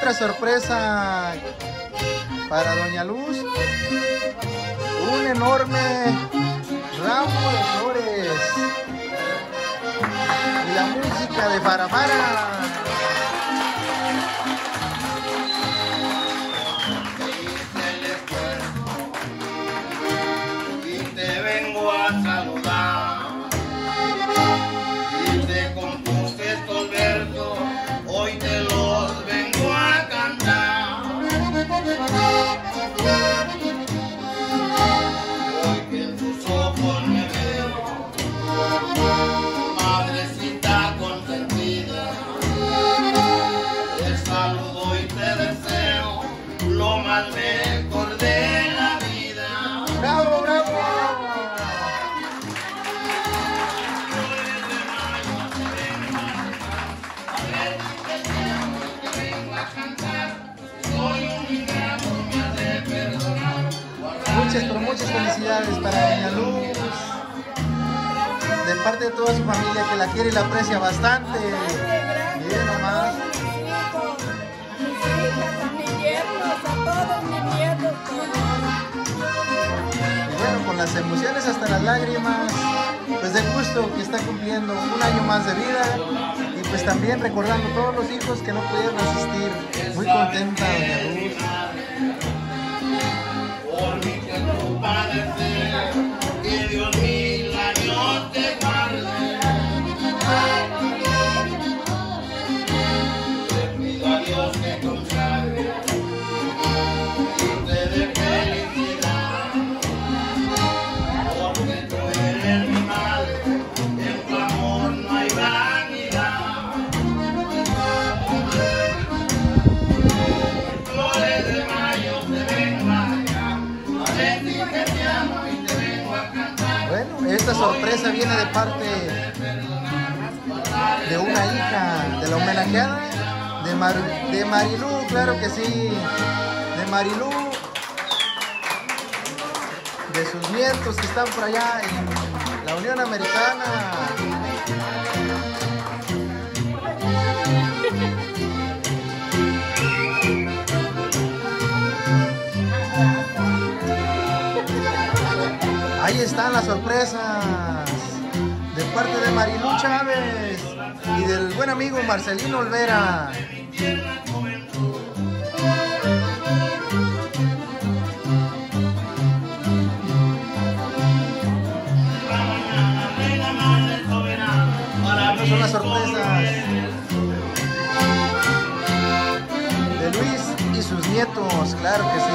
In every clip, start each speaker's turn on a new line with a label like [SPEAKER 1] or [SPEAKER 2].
[SPEAKER 1] Otra sorpresa para Doña Luz. Un enorme ramo de flores. Y la música de Farafara. Para Doña Luz. De parte de toda su familia que la quiere y la aprecia bastante. Miren nomás. Y bueno, con las emociones hasta las lágrimas, pues de gusto que está cumpliendo un año más de vida y pues también recordando todos los hijos que no pudieron asistir. Muy contenta Doña Luz.
[SPEAKER 2] Por mí que tu padecer, que Dios mil
[SPEAKER 1] sorpresa viene de parte de una hija de la homenajeada de, Mar- de Marilú, claro que sí, de Marilú, de sus nietos que están por allá en la Unión Americana. Ahí están las sorpresas de parte de Marilú Chávez y del buen amigo Marcelino Olvera. Son las sorpresas de Luis y sus nietos, claro que sí.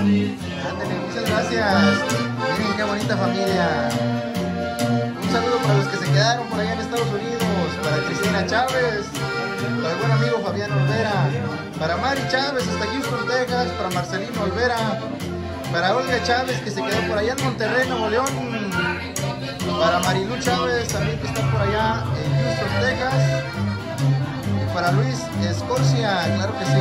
[SPEAKER 1] Ándale, muchas gracias. Miren qué bonita familia. Un saludo para los que se quedaron por allá en Estados Unidos, para Cristina Chávez, para el buen amigo Fabián Olvera, para Mari Chávez hasta Houston, Texas, para Marcelino Olvera, para Olga Chávez que se quedó por allá en Monterrey, Nuevo León, para Marilu Chávez también que está por allá en Houston, Texas, y para Luis Escorcia, claro que sí.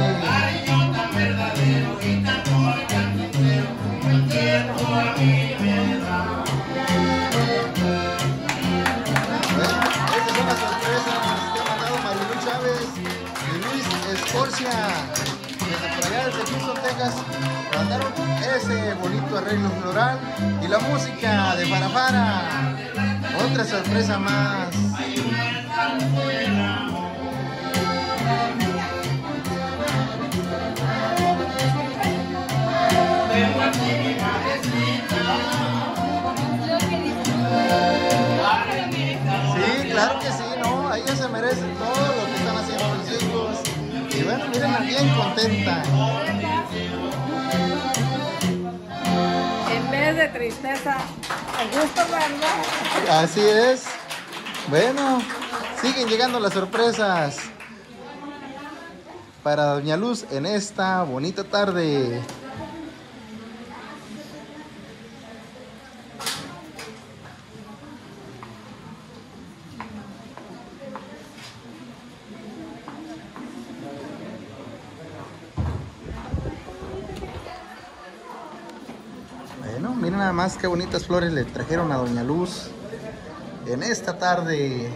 [SPEAKER 1] Escorcia. Desde por allá, desde Houston, Texas, mandaron ese bonito arreglo floral y la música de Farafara. Otra sorpresa más. Claro que sí, no, ellos se merecen todo lo que están haciendo los hijos. Y bueno, miren, bien contenta.
[SPEAKER 3] En vez de tristeza, el gusto verla.
[SPEAKER 1] Así es.
[SPEAKER 4] Bueno, siguen llegando las sorpresas para Doña Luz en esta bonita tarde. nada más qué bonitas flores le trajeron a Doña Luz en esta tarde.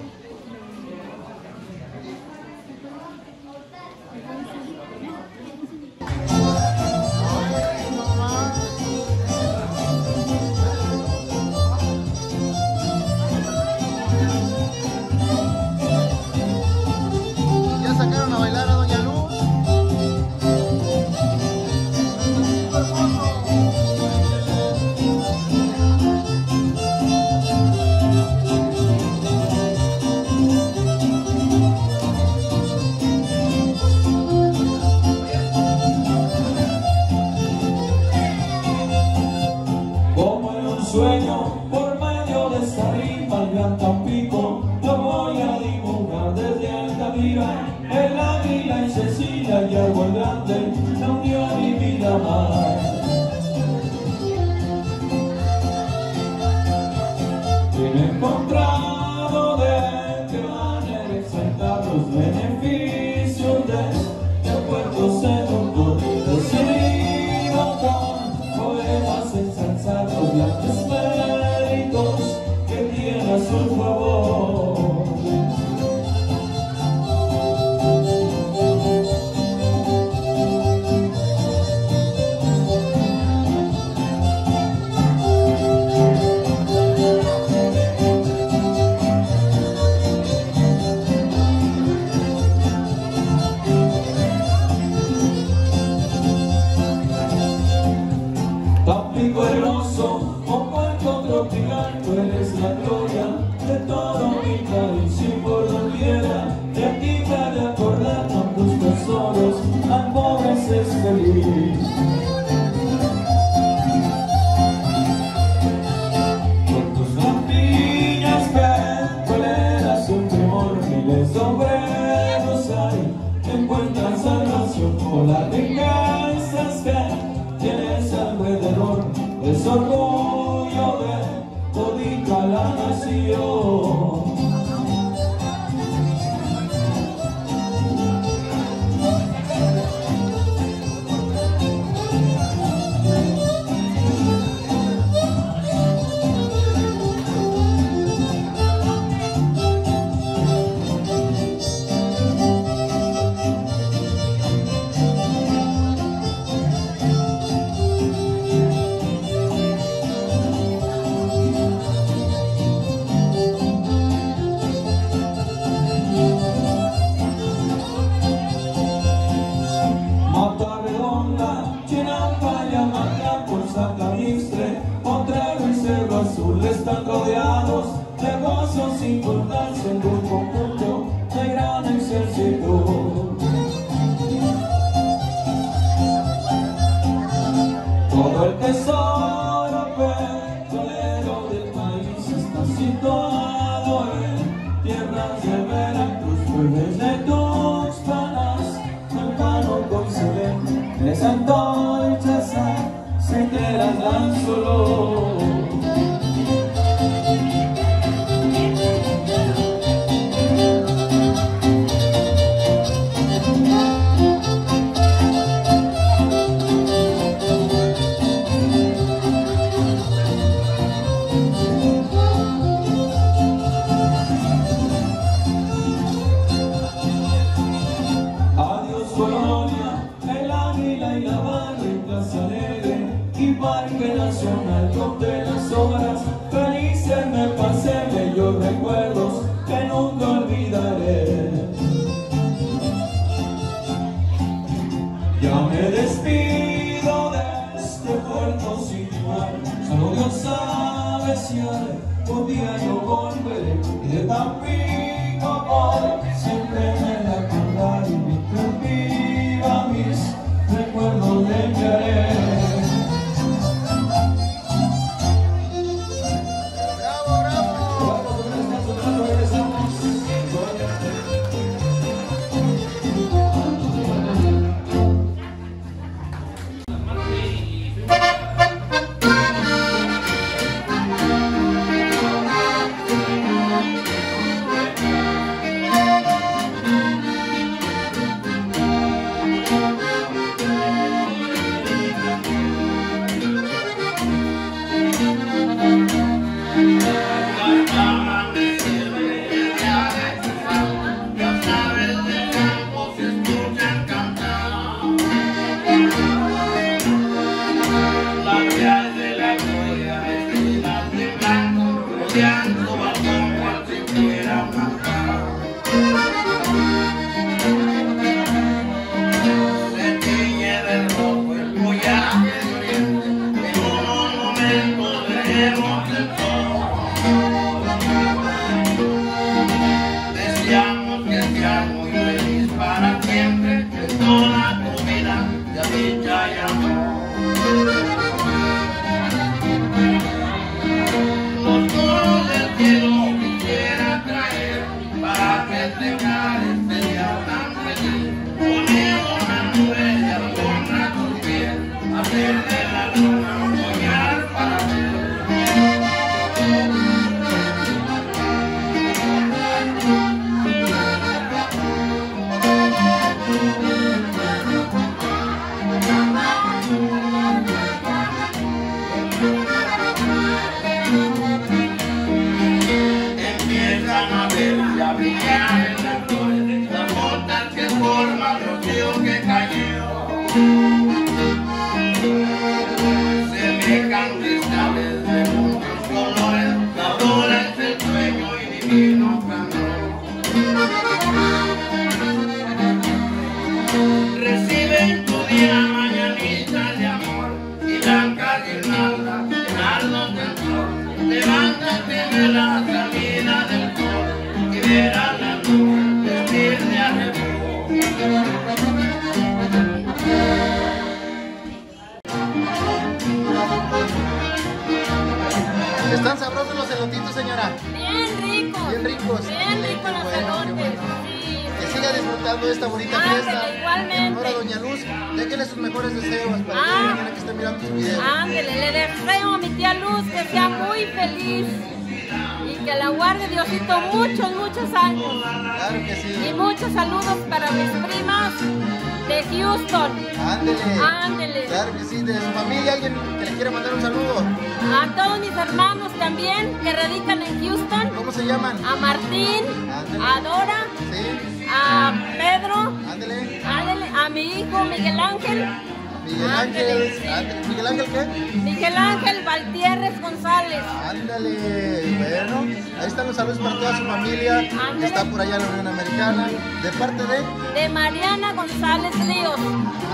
[SPEAKER 5] Miguel Ángel Valtierres González.
[SPEAKER 1] Ándale, bueno, ahí están los saludos para toda su familia que
[SPEAKER 5] Ándale.
[SPEAKER 1] está por allá en la Unión Americana. De parte de,
[SPEAKER 5] De Mariana González Ríos.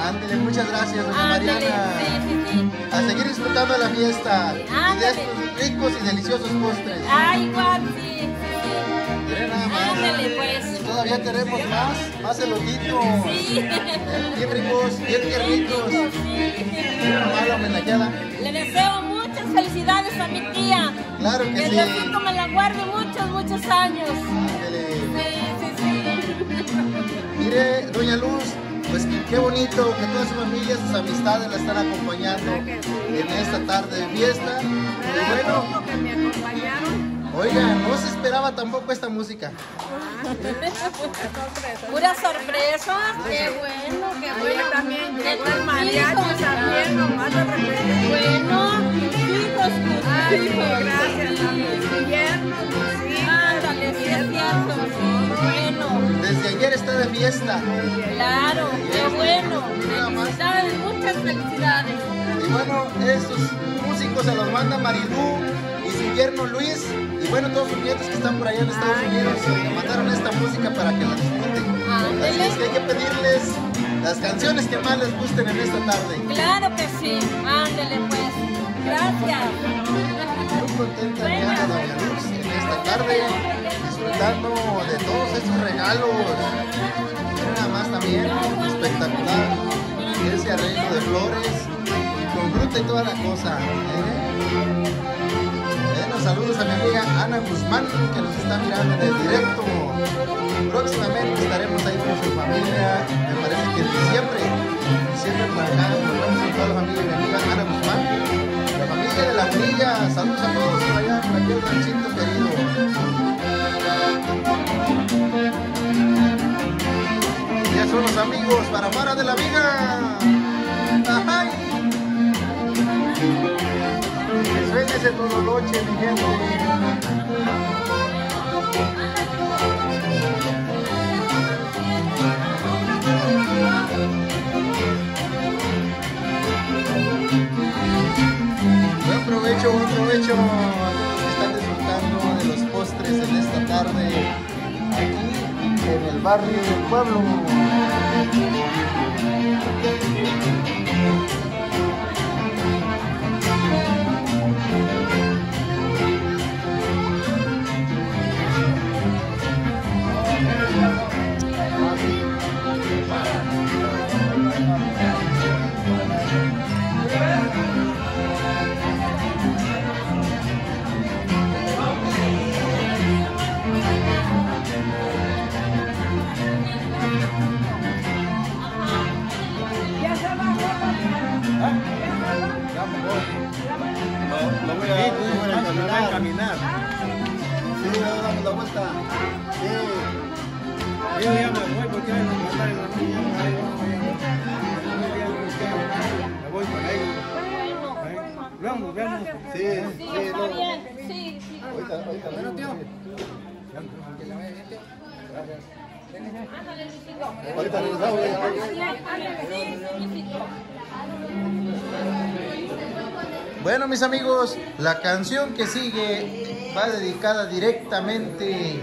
[SPEAKER 1] ándale, muchas gracias, doña
[SPEAKER 5] Ándale,
[SPEAKER 1] Mariana.
[SPEAKER 5] sí, sí, sí.
[SPEAKER 1] A seguir disfrutando de la fiesta y de estos ricos y deliciosos postres.
[SPEAKER 5] Ah, igual, sí,
[SPEAKER 1] Miren nada más.
[SPEAKER 5] Ándale, pues.
[SPEAKER 1] Todavía tenemos más, más elotitos.
[SPEAKER 5] sí.
[SPEAKER 1] Bien ricos, bien tiernitos.
[SPEAKER 5] Rico, sí.
[SPEAKER 1] Miren nomás la homenajeada.
[SPEAKER 5] Le deseo muchas felicidades a mi tía.
[SPEAKER 1] Claro que
[SPEAKER 5] Que
[SPEAKER 1] sí.
[SPEAKER 5] Diosito me la guarde muchos, muchos años.
[SPEAKER 1] Ándale.
[SPEAKER 5] Sí, sí, sí.
[SPEAKER 1] Mire, doña Luz, pues qué bonito que toda su familia, sus amistades la están acompañando en esta tarde de fiesta. Y bueno,
[SPEAKER 6] que me acompañaron.
[SPEAKER 1] Oiga, no se esperaba tampoco esta música.
[SPEAKER 5] Pura sorpresa. Qué bueno, qué bueno.
[SPEAKER 6] también
[SPEAKER 5] Qué
[SPEAKER 6] llegó el mariachi también, nomás de repente.
[SPEAKER 5] Bueno, hijos, tus
[SPEAKER 6] Ay, gracias a mis yernos, mis hijas,
[SPEAKER 5] Ándale, sí es cierto. Bueno,
[SPEAKER 1] Desde ayer está de fiesta.
[SPEAKER 5] claro, qué bueno. Felicidades, muchas felicidades.
[SPEAKER 1] Y bueno, estos músicos se los manda Marilú y su yerno Luis. Y bueno, todos sus nietos que están por allá en Estados Unidos le mandaron esta música para que la disfruten. Así es que hay que pedirles las canciones que más les gusten en esta tarde.
[SPEAKER 5] Claro que sí. Ándale, pues. Gracias.
[SPEAKER 1] Muy contenta mi Ana Doña Luz en esta tarde, disfrutando de todos estos regalos. Miren nada más también, espectacular. Ese arreglo de flores, con fruta y toda la cosa. ¿eh? Saludos a mi amiga Ana Guzmán, que nos está mirando en el directo. Próximamente estaremos ahí con su familia, me parece que en diciembre. Diciembre por acá, nos vemos con toda la familia de mi amiga Ana Guzmán. La familia de la Brilla, saludos a todos por allá, por aquí el ranchito querido. Ya son los amigos para Mara de la Viga. ¡Ay! Que suene ese tololoche, mi gente. Buen provecho, buen provecho están disfrutando
[SPEAKER 2] los postres en esta tarde aquí en el barrio del pueblo. Sí,
[SPEAKER 7] caminar.
[SPEAKER 2] Sí, damos la vuelta. Sí.
[SPEAKER 7] Yo ya me voy porque hay que matar en la vamos, vemos.
[SPEAKER 2] Sí,
[SPEAKER 5] Sí,
[SPEAKER 2] sí,
[SPEAKER 5] está bien. Sí, sí.
[SPEAKER 2] Ahorita, ahorita. Bueno, tío.
[SPEAKER 5] Luisito.
[SPEAKER 2] Ahorita.
[SPEAKER 5] Ándale, Luisito.
[SPEAKER 2] Bueno, mis amigos, la canción que sigue va dedicada directamente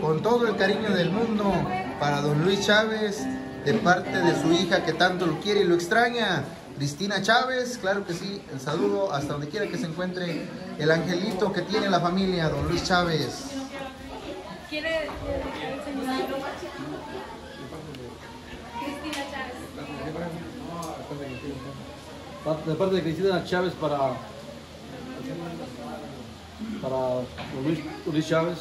[SPEAKER 2] con todo el cariño del mundo para don Luis Chávez, de parte de su hija que tanto lo quiere y lo extraña, Cristina Chávez. Claro que sí, el saludo hasta donde quiera que se encuentre el angelito que tiene la familia, don Luis Chávez.
[SPEAKER 5] ¿Quiere enseñar? Cristina Chávez.
[SPEAKER 8] De parte de Cristina Chávez para para Luis, Luis Chávez.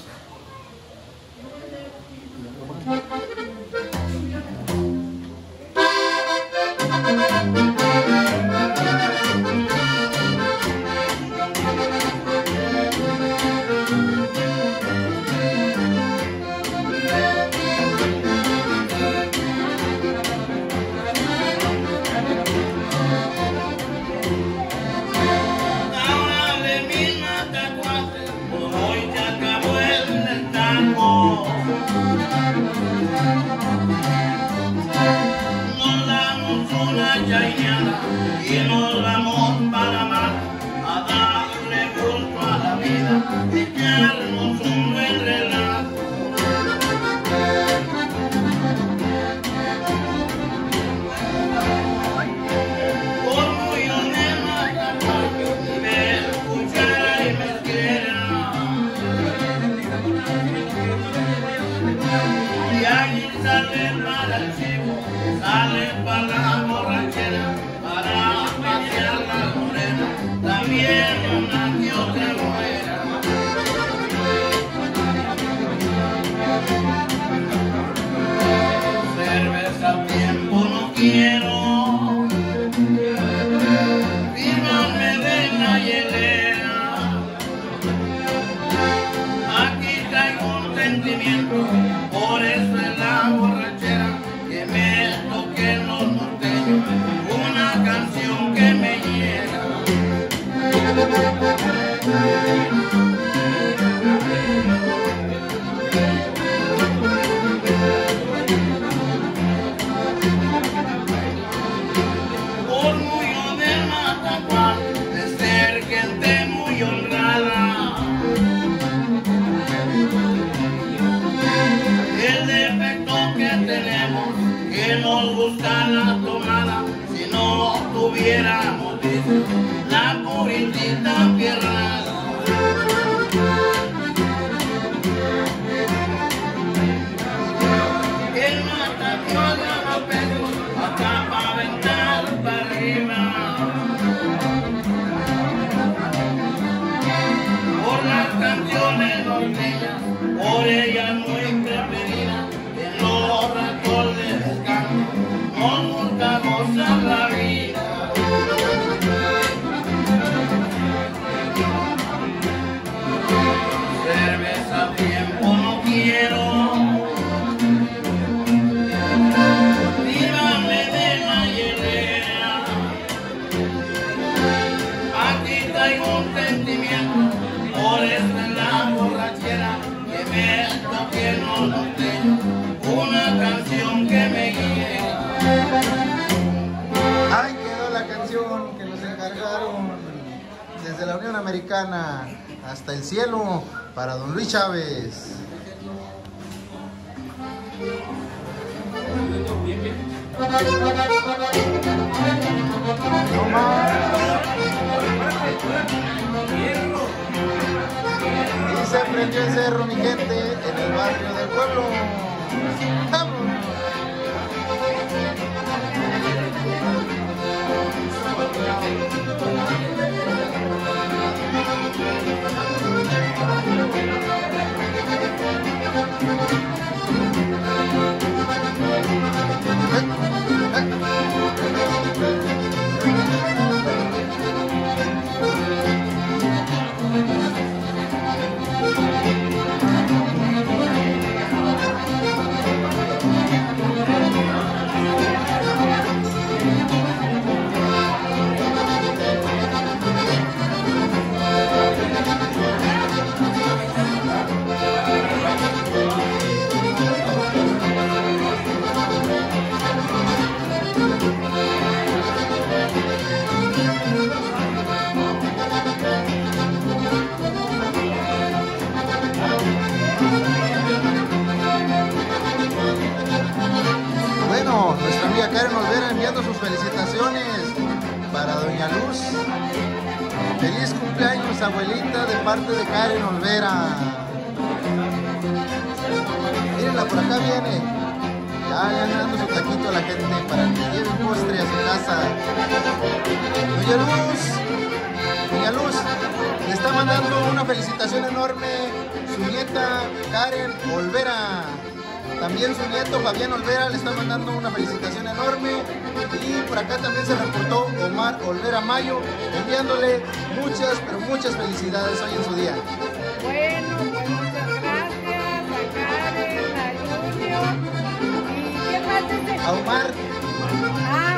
[SPEAKER 2] Amen. Desde la
[SPEAKER 1] Unión Americana. Hasta el cielo para don Luis Chávez. No más. Y se prendió el cerro, mi gente, en el barrio del pueblo. También se reportó Omar Olvera Mayo, enviándole muchas, pero muchas felicidades hoy en su día.
[SPEAKER 6] Bueno, pues muchas gracias a Karen, a Junior. ¿Y quién más?
[SPEAKER 1] A Omar,
[SPEAKER 6] Omar,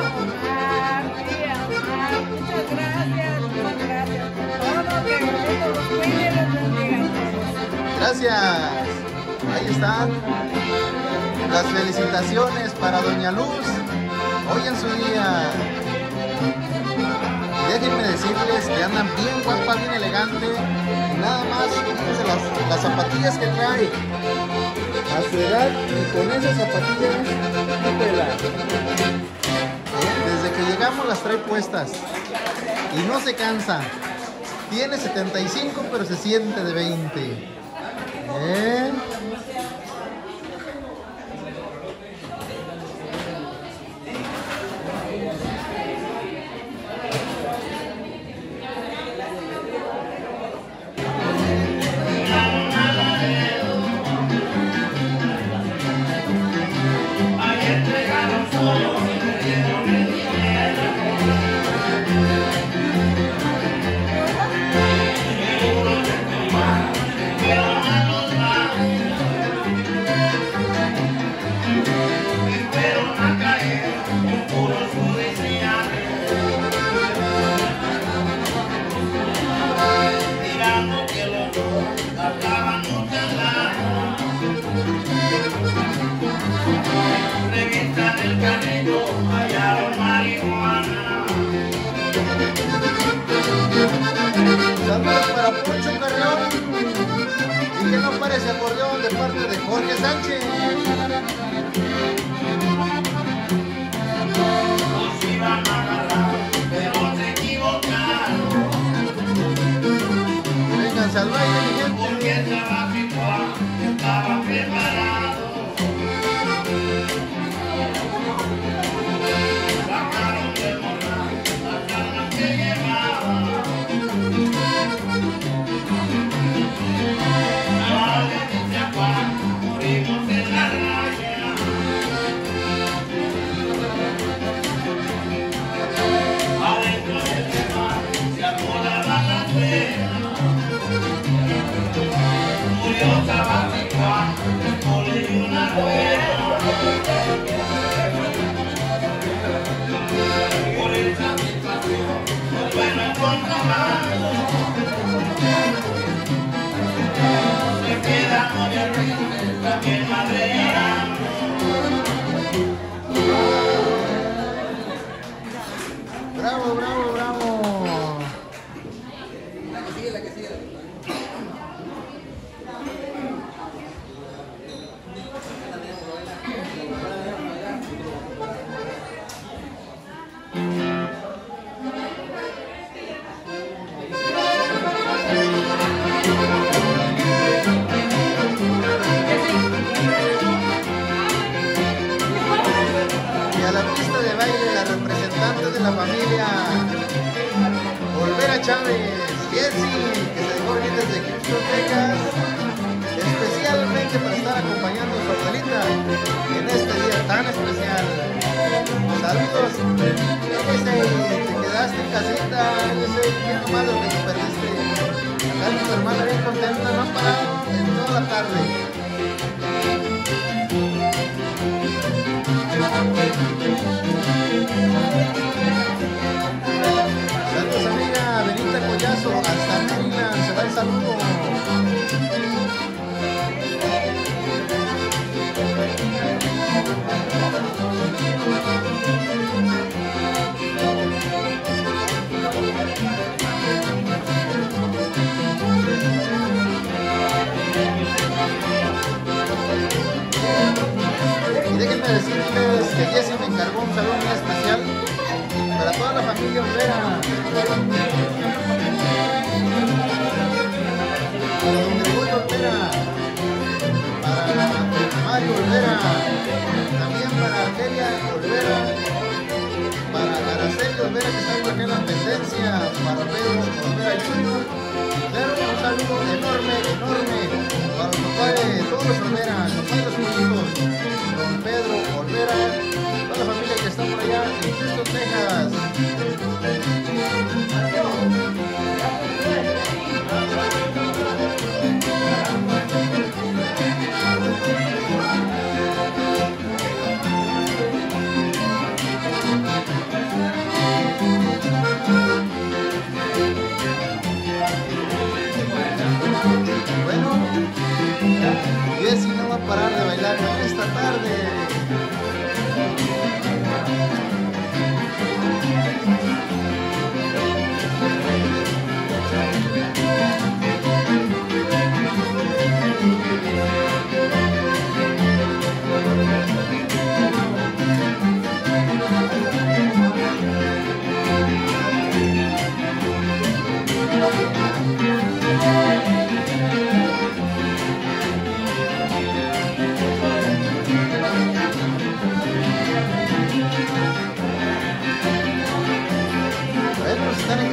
[SPEAKER 6] sí, a Omar. Muchas gracias, muchas gracias por todo. Que los cuide los bendiga a todos.
[SPEAKER 1] gracias. Ahí están las felicitaciones para Doña Luz hoy en su día. Y Déjenme decirles que andan bien guapa, bien elegante. Y nada más, fíjense las, las zapatillas que trae. A su edad y con esas zapatillas. Desde que llegamos las trae puestas. Y no se cansa. Tiene 75 pero se siente de 20. Te quedaste en casita, ese qué nomás lo que te perdiste. Acá tu hermana bien contenta, no ha parado en toda la tarde. Decirles que Jessy me encargó un saludo muy especial para toda la familia Olvera. Para don Gregorio Olvera, para Mario Olvera, también para Argelia Olvera, para Araceli Olvera que está en la pendencia, para Pedro Olvera Jr. Pero un saludo enorme, enorme para los padres, todos los Olvera, los padres políticos, don Pedro Olvera, toda la familia que está por allá en Houston, Texas. Jessy no va a parar de bailar esta tarde.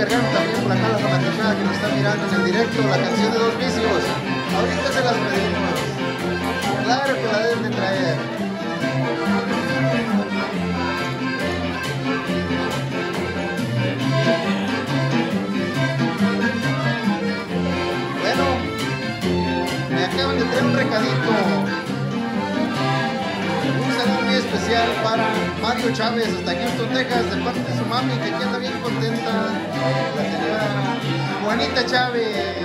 [SPEAKER 1] También por acá la fanaticada que nos está mirando en el directo la canción de dos vicios. Ahorita se las pedimos. Claro que la deben de traer. Bueno, me acaban de traer un recadito. Especial para Mario Chávez hasta Houston, Texas, de parte de su mami, que aquí anda bien contenta, la señora Juanita Chávez.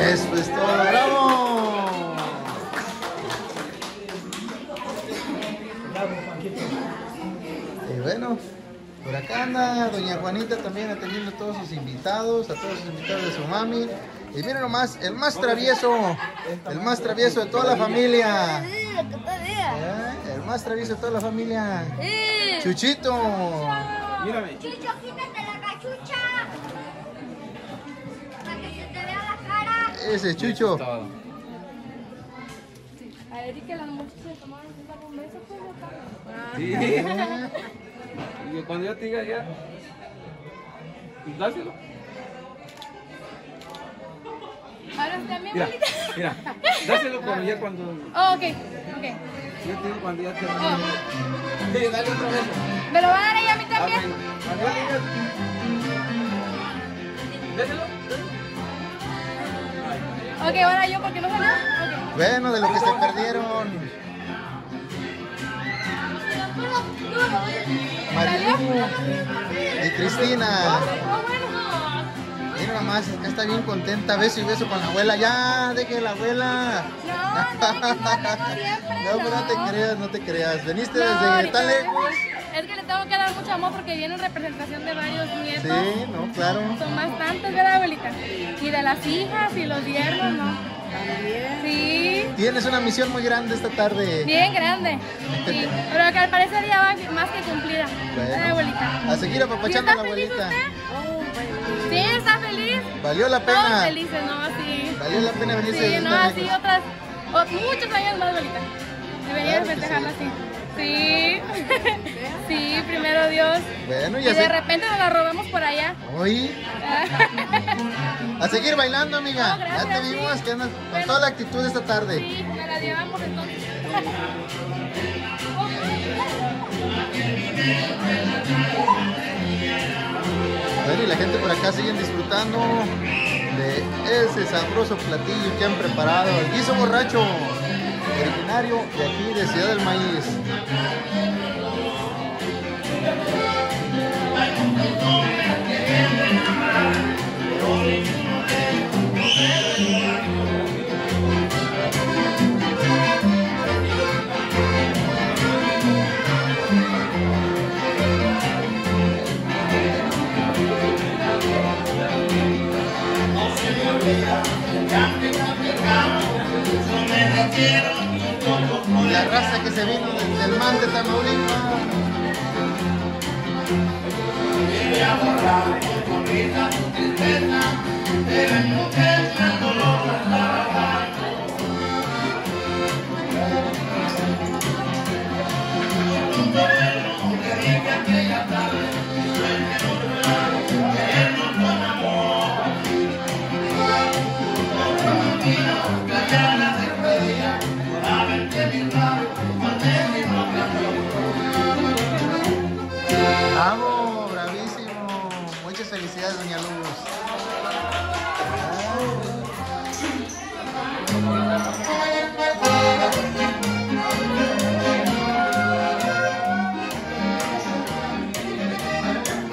[SPEAKER 1] Eso es todo, doña Juanita también atendiendo a todos sus invitados, a todos sus invitados de su mami. Y miren nomás, el más travieso, el más travieso de toda la familia. ¿Eh? El más travieso de toda la familia. Chuchito.
[SPEAKER 7] Mírame.
[SPEAKER 9] Chucho, quítate la cachucha. Para que se te vea la cara.
[SPEAKER 1] Ese Chucho.
[SPEAKER 3] A ver, y que las muchachas se tomaron un beso, pues,
[SPEAKER 7] Sí. Y cuando yo te diga ya, dáselo.
[SPEAKER 3] Ahora está mi
[SPEAKER 7] Mira,
[SPEAKER 3] abuelita.
[SPEAKER 7] mira, dáselo cuando ya cuando.
[SPEAKER 3] Oh, ok, ok.
[SPEAKER 7] Yo te digo cuando ya te.
[SPEAKER 3] Oh.
[SPEAKER 7] Sí, dale otra vez.
[SPEAKER 3] ¿Me lo va a dar ella a mí también?
[SPEAKER 7] Cuando. Dáselo.
[SPEAKER 3] Ok, ahora yo porque no salió. Ok.
[SPEAKER 1] Bueno, de lo que se perdieron. Marilu y Cristina. Mira nomás, acá está bien contenta, beso y beso con la abuela. Ya, deje la abuela.
[SPEAKER 3] No, no, no,
[SPEAKER 1] No, te creas, no te creas. Veniste desde tan lejos.
[SPEAKER 3] Es que le tengo que dar mucho amor porque viene en representación de varios nietos.
[SPEAKER 1] Sí, no, claro.
[SPEAKER 3] Son bastantes, ¿verdad, abuelita? Y de las hijas y los yernos, ¿no? Sí,
[SPEAKER 1] Tienes una misión muy grande esta tarde.
[SPEAKER 3] bien grande. Sí, pero que al parecer ya va más que cumplida.
[SPEAKER 1] Bueno.
[SPEAKER 3] ¿Verdad, abuelita?
[SPEAKER 1] A seguir
[SPEAKER 3] ¿Sí
[SPEAKER 1] apapachando a la
[SPEAKER 3] feliz
[SPEAKER 1] abuelita.
[SPEAKER 3] usted? Sí, está feliz.
[SPEAKER 1] Valió la
[SPEAKER 3] Todos
[SPEAKER 1] pena.
[SPEAKER 3] felices, ¿no? Así.
[SPEAKER 1] Valió la pena venirse
[SPEAKER 3] Sí, no, así otras, O muchos años más, Abuelita. De venir
[SPEAKER 2] Claro
[SPEAKER 3] a
[SPEAKER 2] que
[SPEAKER 3] festejarlo
[SPEAKER 2] sí.
[SPEAKER 3] así. Sí. sí, primero Dios.
[SPEAKER 2] Bueno,
[SPEAKER 3] Y
[SPEAKER 2] ya
[SPEAKER 3] de
[SPEAKER 2] sé.
[SPEAKER 3] repente nos la robamos por allá.
[SPEAKER 2] Oye, a seguir bailando, amiga.
[SPEAKER 3] No, gracias,
[SPEAKER 2] ya te vimos
[SPEAKER 3] sí.
[SPEAKER 2] que andas con
[SPEAKER 3] Bueno.
[SPEAKER 2] toda la actitud esta tarde.
[SPEAKER 3] Sí, me la llevamos entonces.
[SPEAKER 2] Bueno, y la gente por acá siguen disfrutando de ese sabroso platillo que han preparado. El guiso borracho, originario de aquí, de Ciudad del Maíz. La raza que se vino del, del man de Tamaulipas.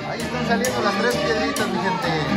[SPEAKER 2] Ahí están saliendo las tres piedritas, mi gente.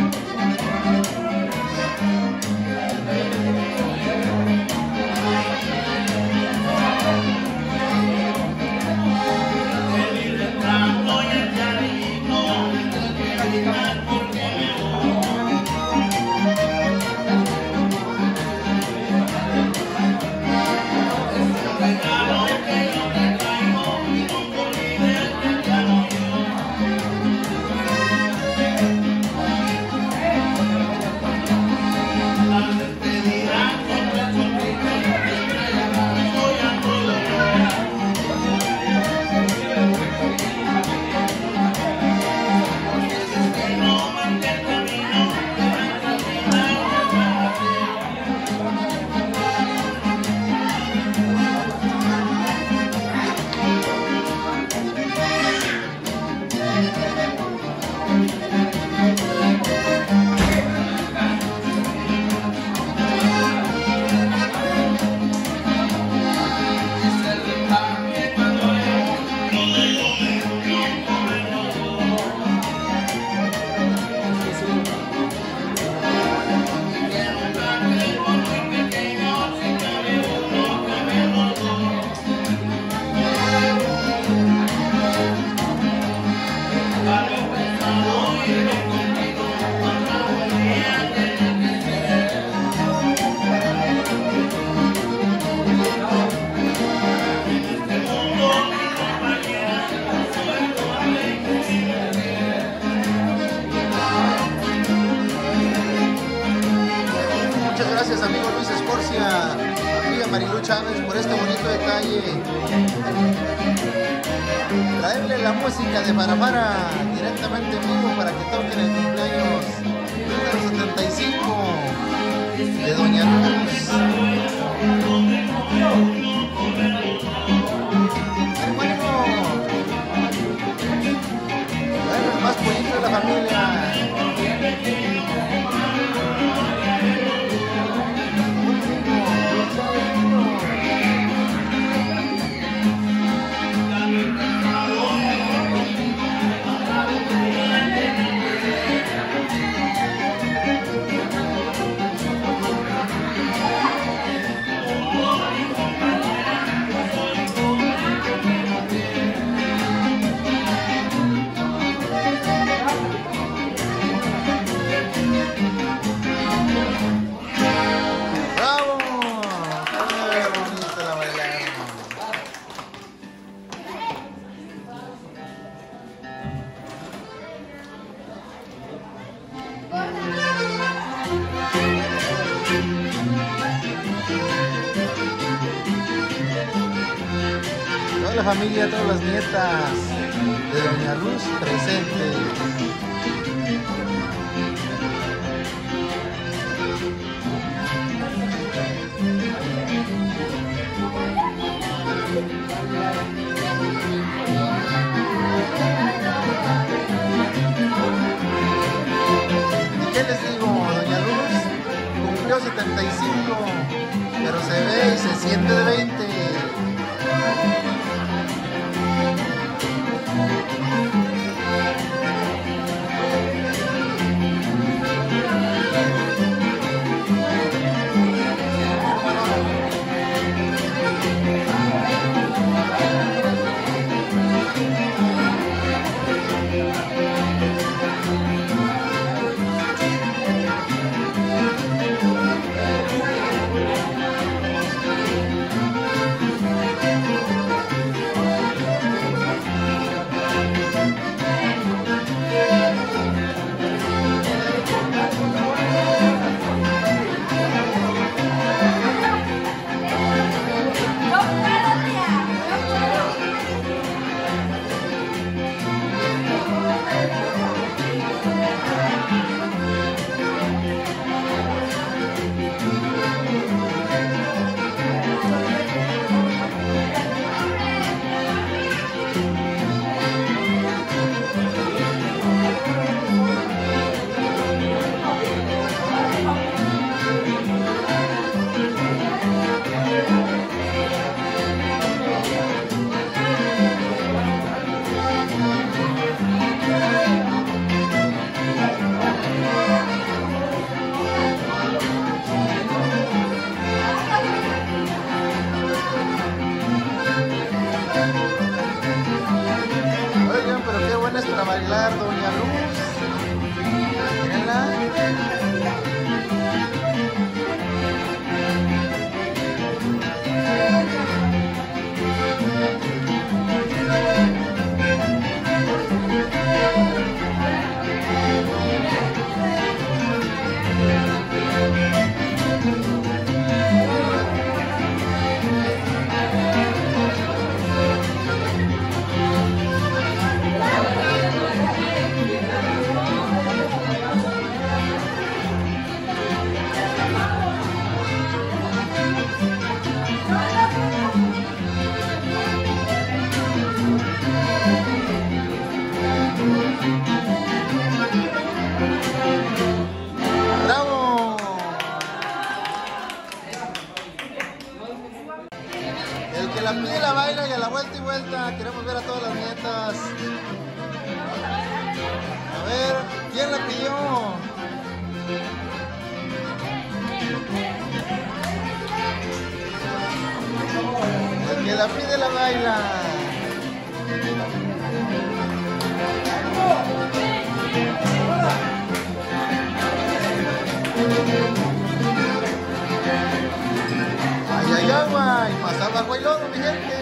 [SPEAKER 1] Ahí hay agua y pasaba agua y lodo, mi gente.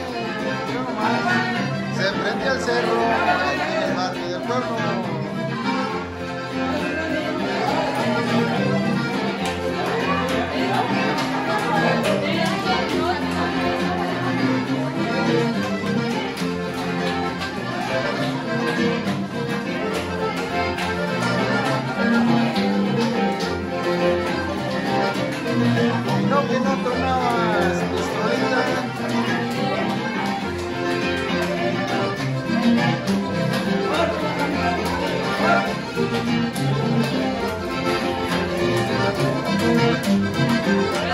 [SPEAKER 1] Se prende al cerro, aquí en el barrio del pueblo. Que no,
[SPEAKER 2] que no, que. Thank you.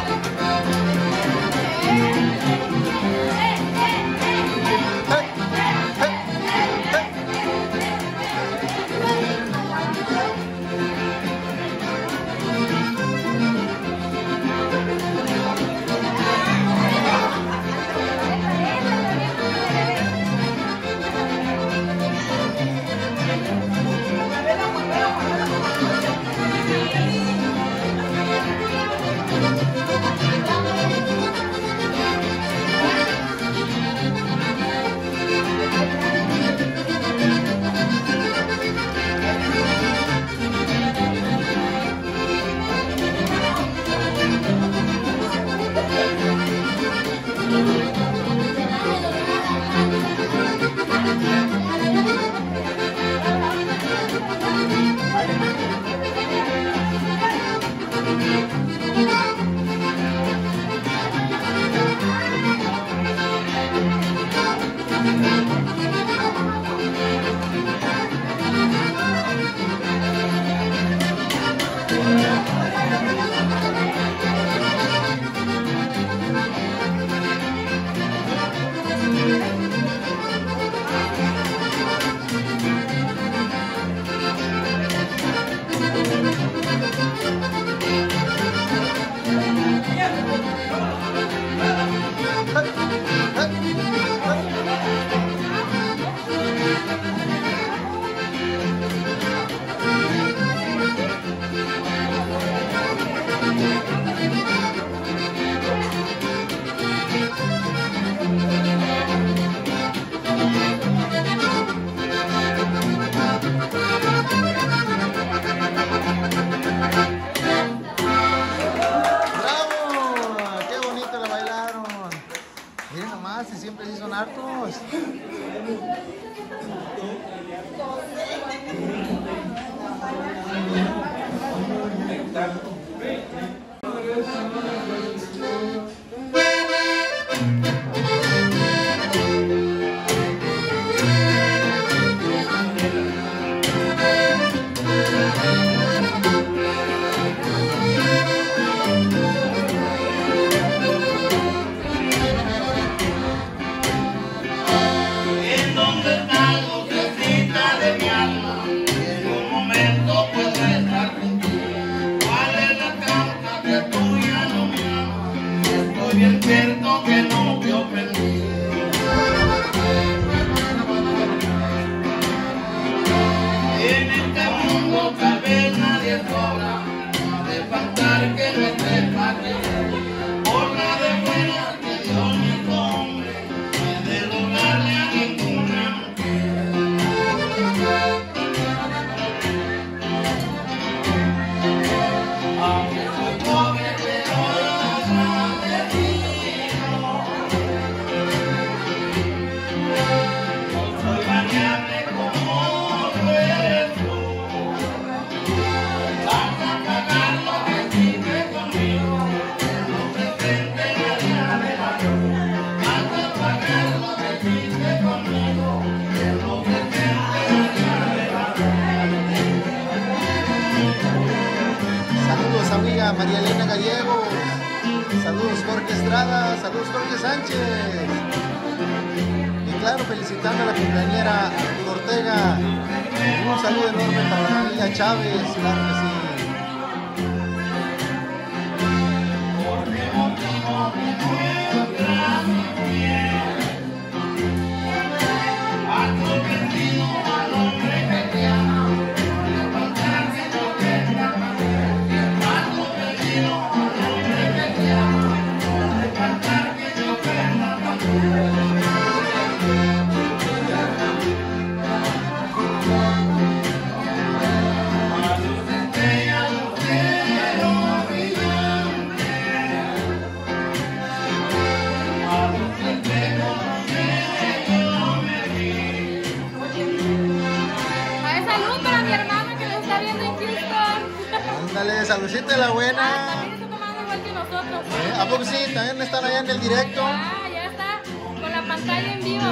[SPEAKER 2] De la
[SPEAKER 3] Ah,
[SPEAKER 1] buena.
[SPEAKER 3] también está tomando igual que nosotros.
[SPEAKER 1] ¿Eh? ¿A poco sí? También están allá en el directo.
[SPEAKER 3] Ah, ya está. Con la pantalla en vivo.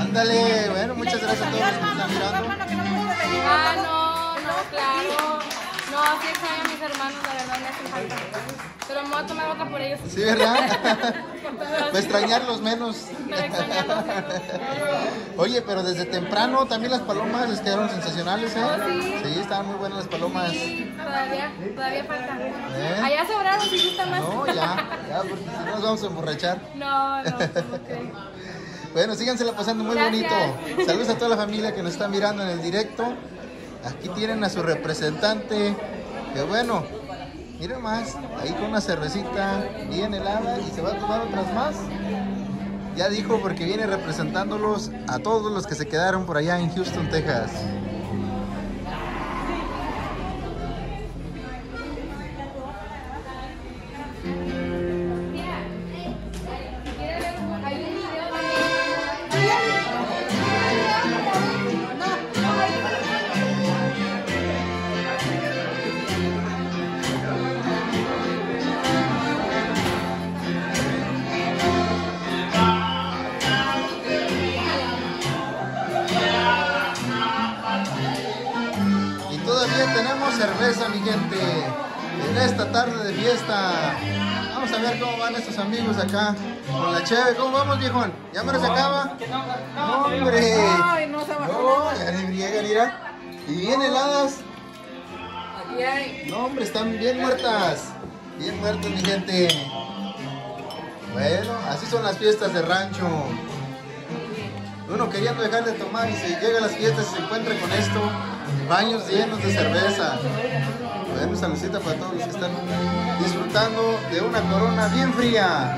[SPEAKER 1] Ándale, bueno, muchas gracias a todos los que están mirando.
[SPEAKER 3] Ah, no, no, claro. No, sí extraño a mis hermanos, la verdad, me hacen falta. Pero me voy a tomar otra por ellos.
[SPEAKER 1] Sí, ¿verdad? Para extrañarlos menos.
[SPEAKER 3] Para extrañarlos menos.
[SPEAKER 1] Oye, pero desde temprano también las palomas les quedaron sensacionales, ¿eh?
[SPEAKER 3] Oh, sí.
[SPEAKER 1] Sí, estaban muy buenas las palomas.
[SPEAKER 3] Sí, todavía, todavía falta.
[SPEAKER 1] ¿Eh?
[SPEAKER 3] Allá sobraron si gusta más.
[SPEAKER 1] No, ya, ya, porque si no nos vamos a emborrachar.
[SPEAKER 3] No, no, ok.
[SPEAKER 1] Bueno, sígansela pasando muy
[SPEAKER 3] Gracias.
[SPEAKER 1] bonito. Saludos a toda la familia que nos está mirando en el directo. Aquí tienen a su representante. Que bueno, miren más, ahí con una cervecita bien helada y se va a tomar otras más. Ya dijo porque viene representándolos a todos los que se quedaron por allá en Houston, Texas. Tarde de fiesta. Vamos a ver cómo van estos amigos acá con la cheve. ¿Cómo vamos, viejón? ¿Ya me se acaba? No, hombre.
[SPEAKER 6] Ay, no se bajó
[SPEAKER 1] No, ya mira. Y bien heladas.
[SPEAKER 6] Aquí hay.
[SPEAKER 1] No, hombre, están bien muertas. Bien muertas, mi gente. Bueno, así son las fiestas de rancho. Uno queriendo dejar de tomar y se llega a las fiestas y se encuentra con esto, baños llenos de cerveza. Bueno, saludcita para todos los que están disfrutando de una corona bien fría.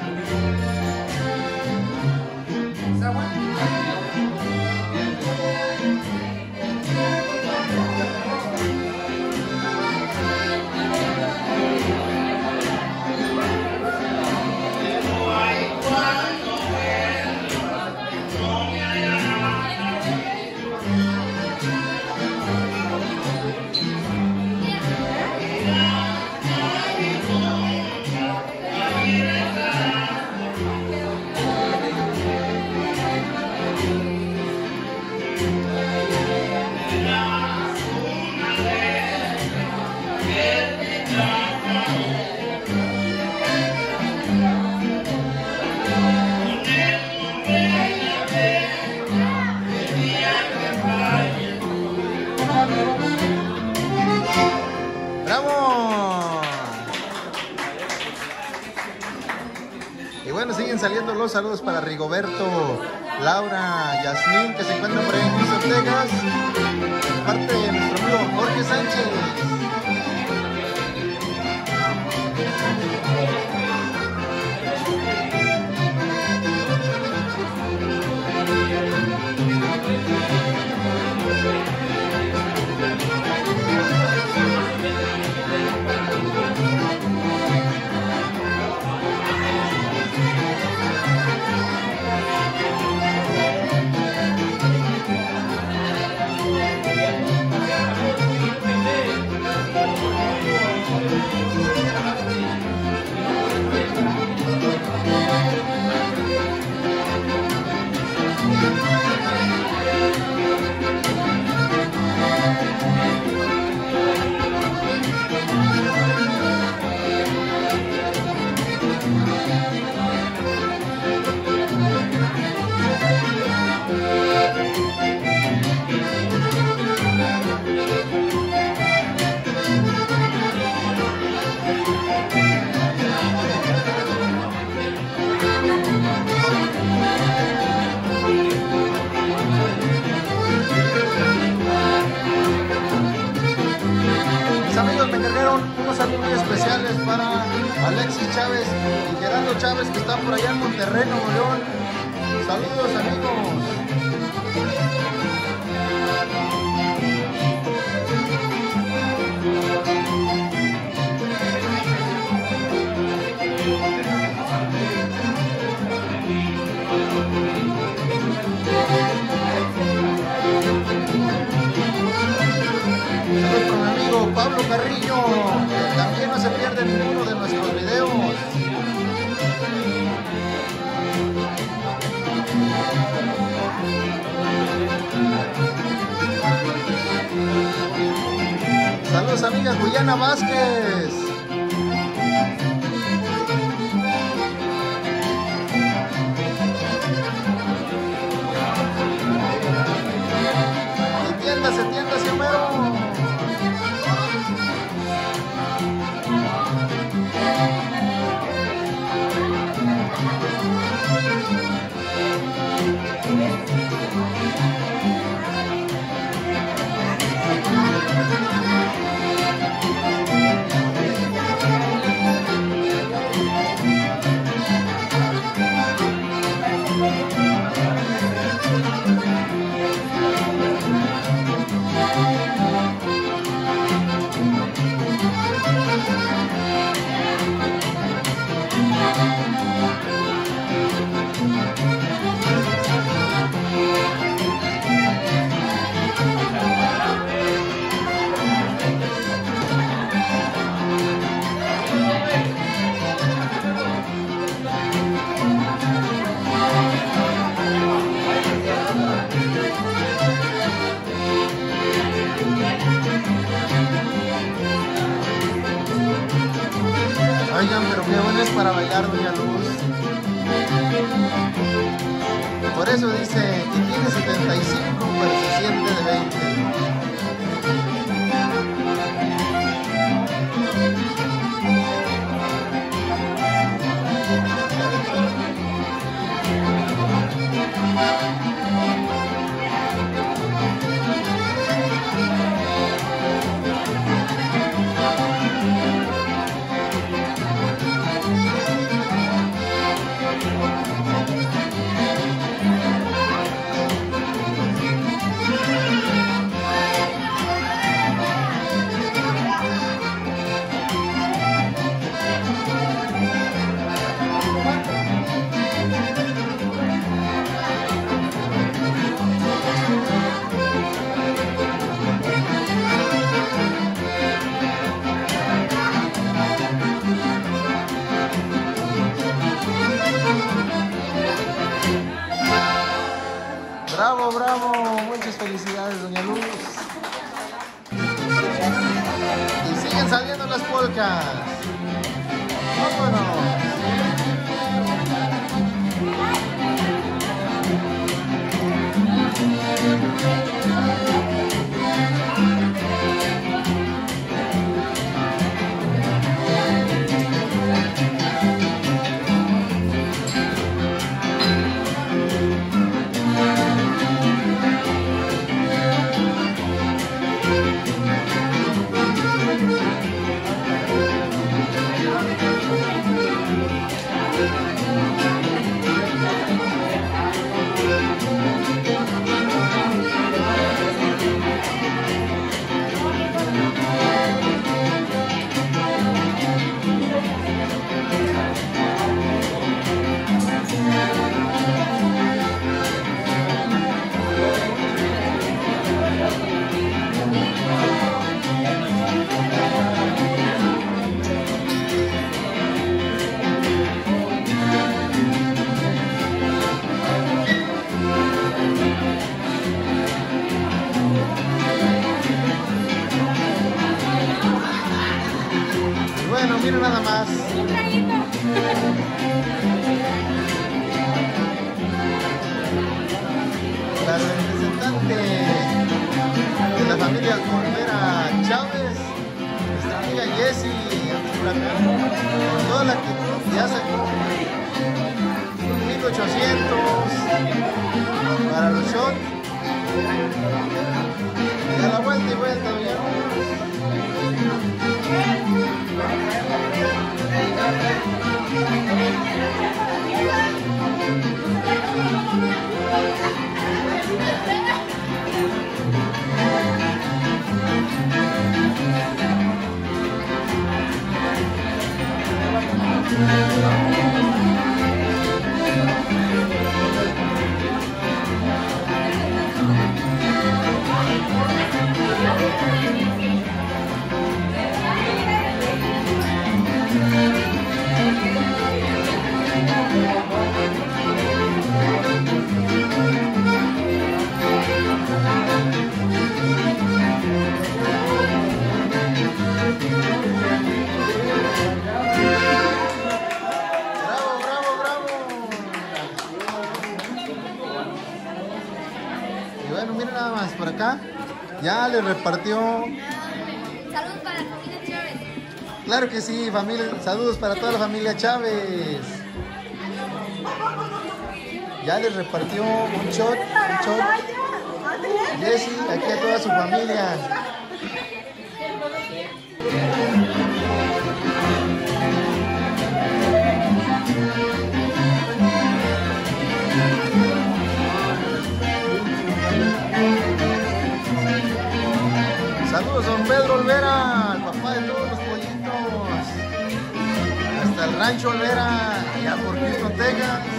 [SPEAKER 1] Guyana Vázquez. Ya le repartió.
[SPEAKER 9] Saludos para la familia Chávez.
[SPEAKER 1] Claro que sí, familia. Saludos para toda la familia Chávez. Ya les repartió un shot, un shot. Jessy, aquí a toda su familia. Olvera, el papá de todos los pollitos. Hasta el rancho Olvera, allá por Houston, Texas.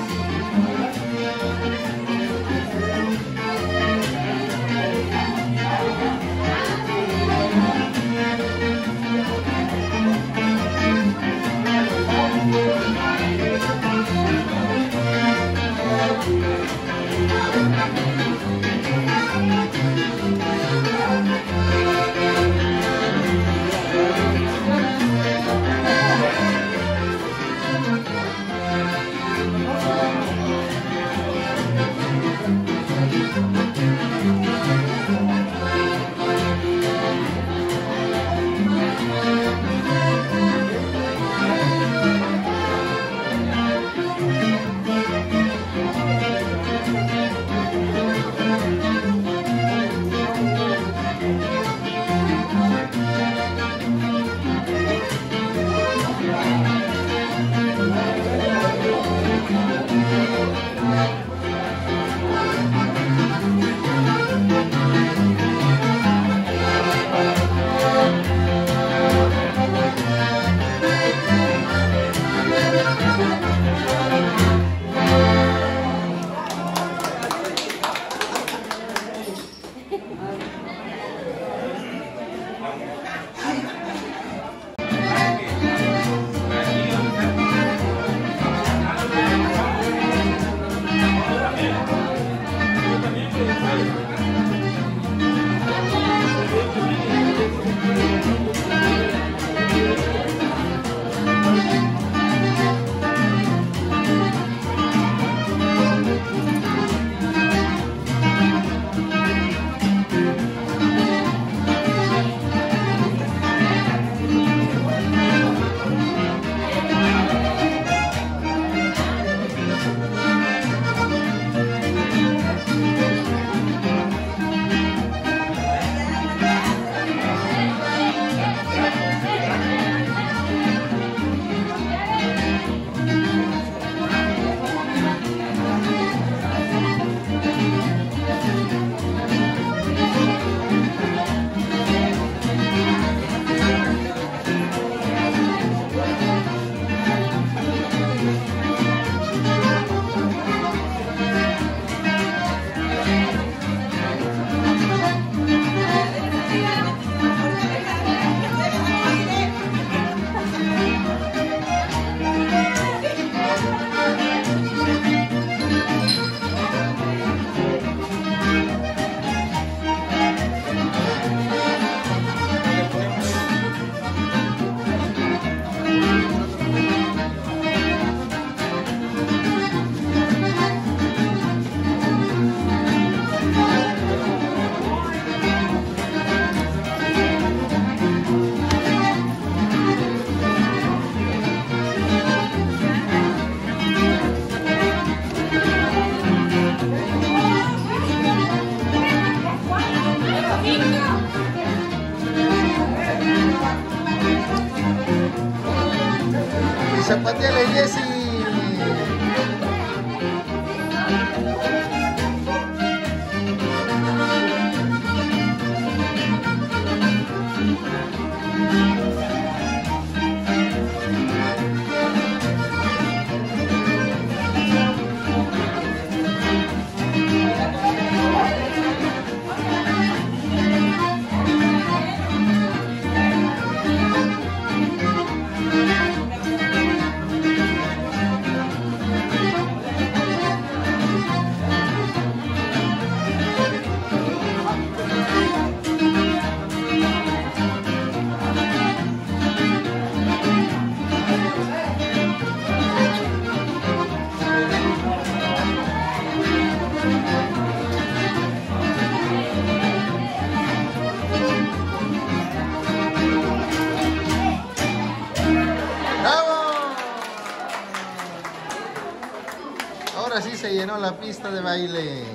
[SPEAKER 1] Pista de baile.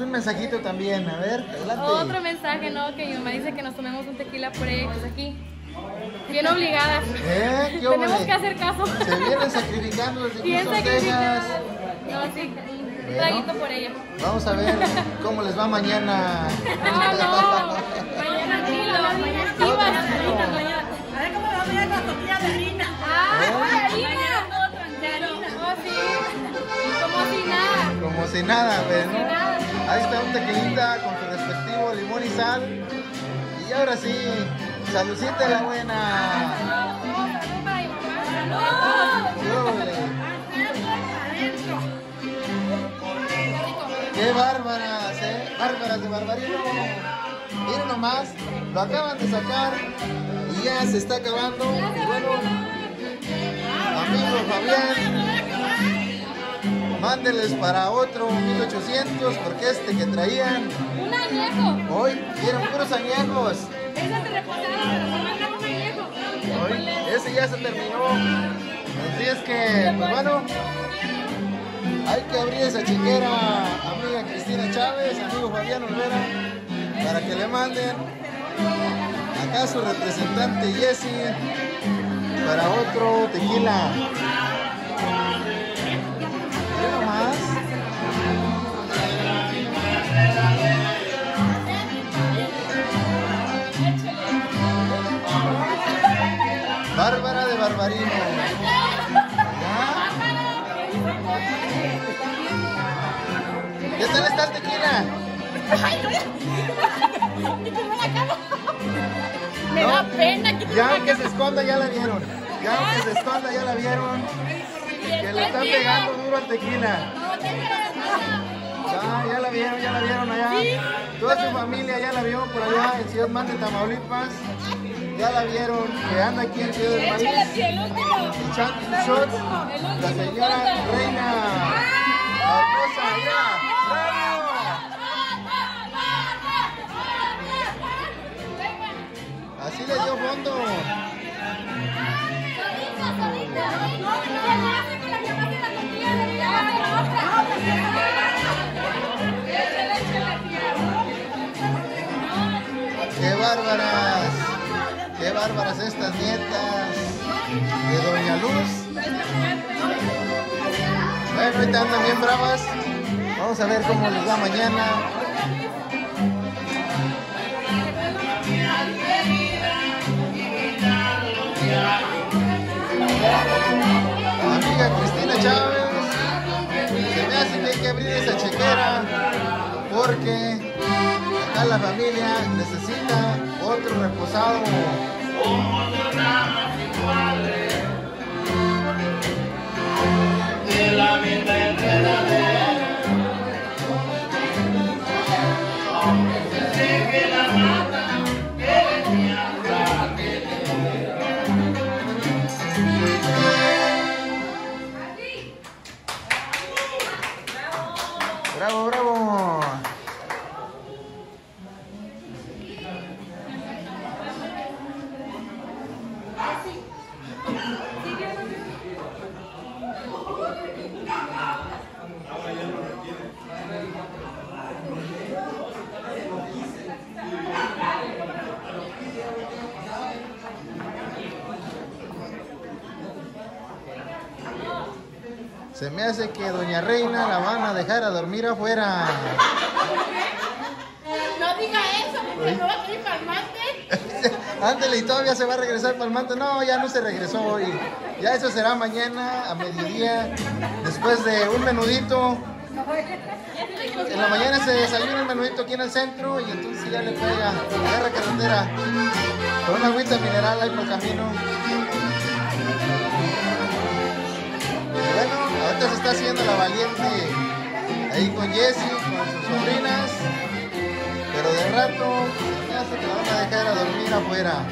[SPEAKER 1] Un mensajito también, a ver, adelante.
[SPEAKER 3] Otro mensaje, ¿no? Que mi mamá dice que nos tomemos un tequila por es aquí. Bien obligadas.
[SPEAKER 1] ¿Eh? ¿Qué
[SPEAKER 3] Tenemos que hacer caso.
[SPEAKER 1] Se vienen sacrificando desde
[SPEAKER 3] Bien sacrificadas. No, sí, un traguito por ella.
[SPEAKER 1] Vamos a ver cómo les va mañana.
[SPEAKER 3] No, no. Mañana tranquilo, mañana activas. Como si nada,
[SPEAKER 1] si nada. Ahí está un tequilita con su respectivo limón y sal. Y ahora sí, saludcita la buena. ¡Qué bárbaras, eh! ¡Bárbaras de barbarino! Miren nomás, lo acaban de sacar y ya se está acabando. Y bueno, amigo Fabián, mándeles para otro 1800 porque este que traían
[SPEAKER 3] Un añejo.
[SPEAKER 1] hoy eran puros añejos.
[SPEAKER 3] Esa te reposaba, pero no manda un añejo.
[SPEAKER 1] Hoy ese ya se terminó. Así es que, pues bueno, hay que abrir esa chiquera, amiga Cristina Chávez, amigo Fabián Olvera, para que le manden acá su representante Jesse para otro tequila. Barbarino. ¿Ya? ¿Qué tal está el tequila?
[SPEAKER 3] Me
[SPEAKER 1] No.
[SPEAKER 3] da pena que
[SPEAKER 1] Ya aunque se esconda ya la vieron. Ya aunque se esconda ya la vieron. Que le están pegando duro al tequila. Ya, ya la vieron, ya la vieron allá. Toda su familia ya la vio por allá en Ciudad Mante, Tamaulipas. Ya la vieron, que anda aquí en Ciudad del. Echando sus shots. La señora Reina. La hermosa, mira. ¡Bravo! Así le dio fondo. Bárbaras! ¡Qué bárbaras estas nietas de Doña Luz! Bueno, ahorita andan bien bravas. Vamos a ver cómo les va mañana. Amiga Cristina Chávez, se me hace que hay que abrir esa chequera porque la familia necesita otro reposado.
[SPEAKER 2] de la vida que
[SPEAKER 1] Doña Reina la van a dejar a dormir afuera.
[SPEAKER 3] No diga eso, porque no va a ir calmante.
[SPEAKER 1] Ándale, y todavía se va a regresar manto. No, ya no se regresó hoy. Ya eso será mañana a mediodía, después de un menudito. En la mañana se desayuna el menudito aquí en el centro y entonces ya le pega, agarra carretera con una agüita mineral ahí por el camino. Se está haciendo la valiente ahí con Jessie, con sus sobrinas. Pero de rato se que la van a dejar a dormir afuera.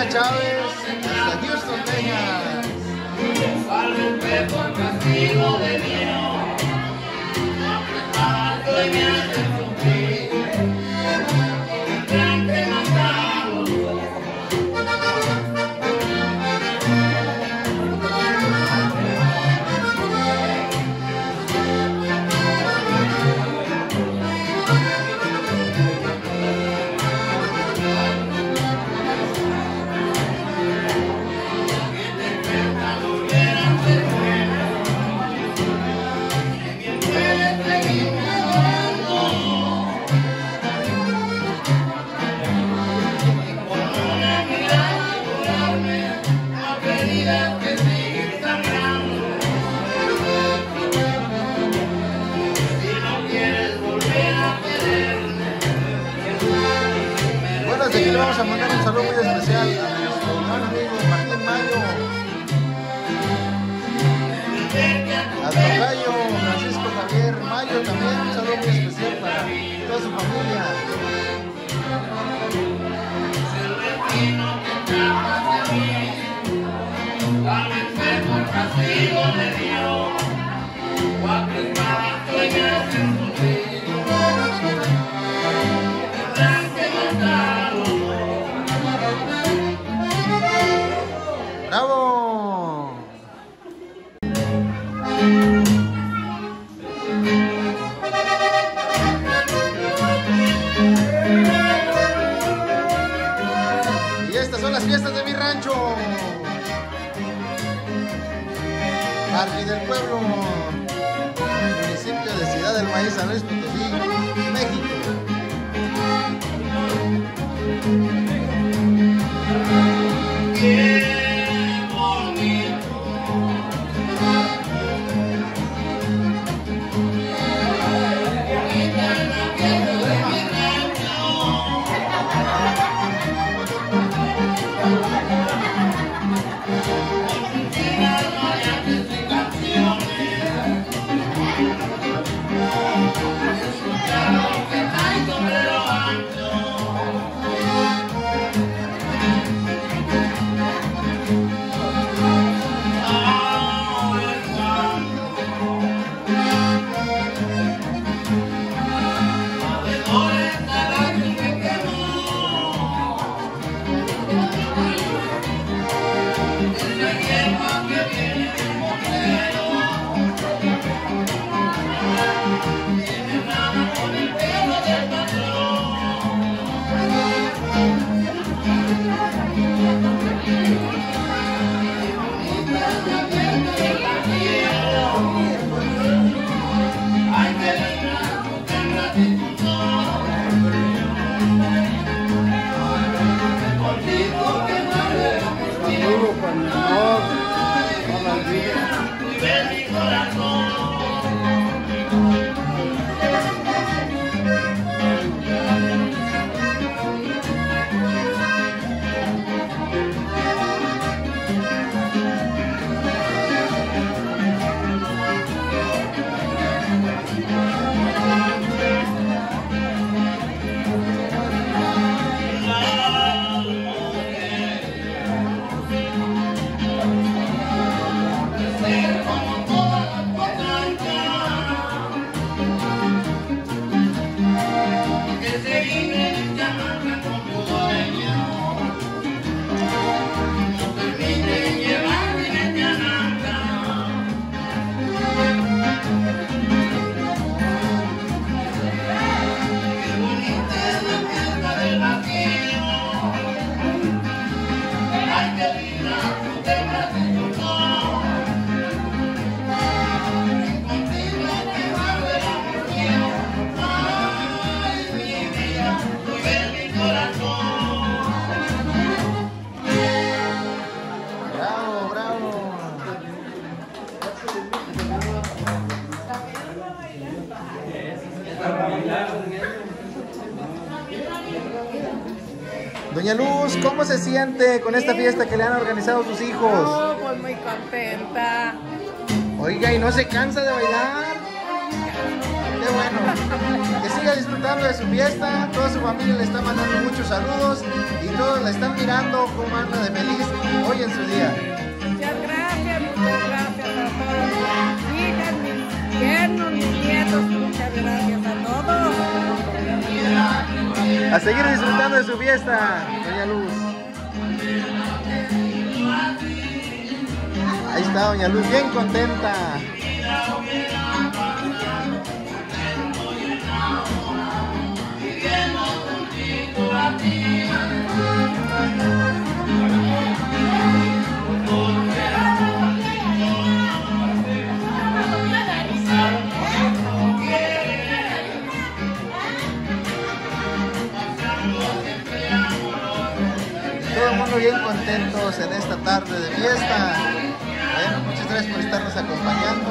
[SPEAKER 1] Olvera Chávez, hasta Houston, Texas.
[SPEAKER 2] Salve por castigo de Dios, apretado y
[SPEAKER 1] siente con esta fiesta que le han organizado sus hijos?
[SPEAKER 6] No, pues muy contenta.
[SPEAKER 1] Oiga, ¿y no se cansa de bailar? Qué bueno. Que siga disfrutando de su fiesta. Toda su familia le está mandando muchos saludos y todos la están mirando como anda de feliz hoy en su día.
[SPEAKER 6] Muchas gracias, muchas gracias a todos. Mis hijas, mis yernos, mis nietos, muchas gracias a todos.
[SPEAKER 1] A seguir disfrutando de su fiesta, Doña Luz. Está Doña Luz, bien contenta. Todo el mundo bien contentos en esta tarde de fiesta. Por estarnos acompañando.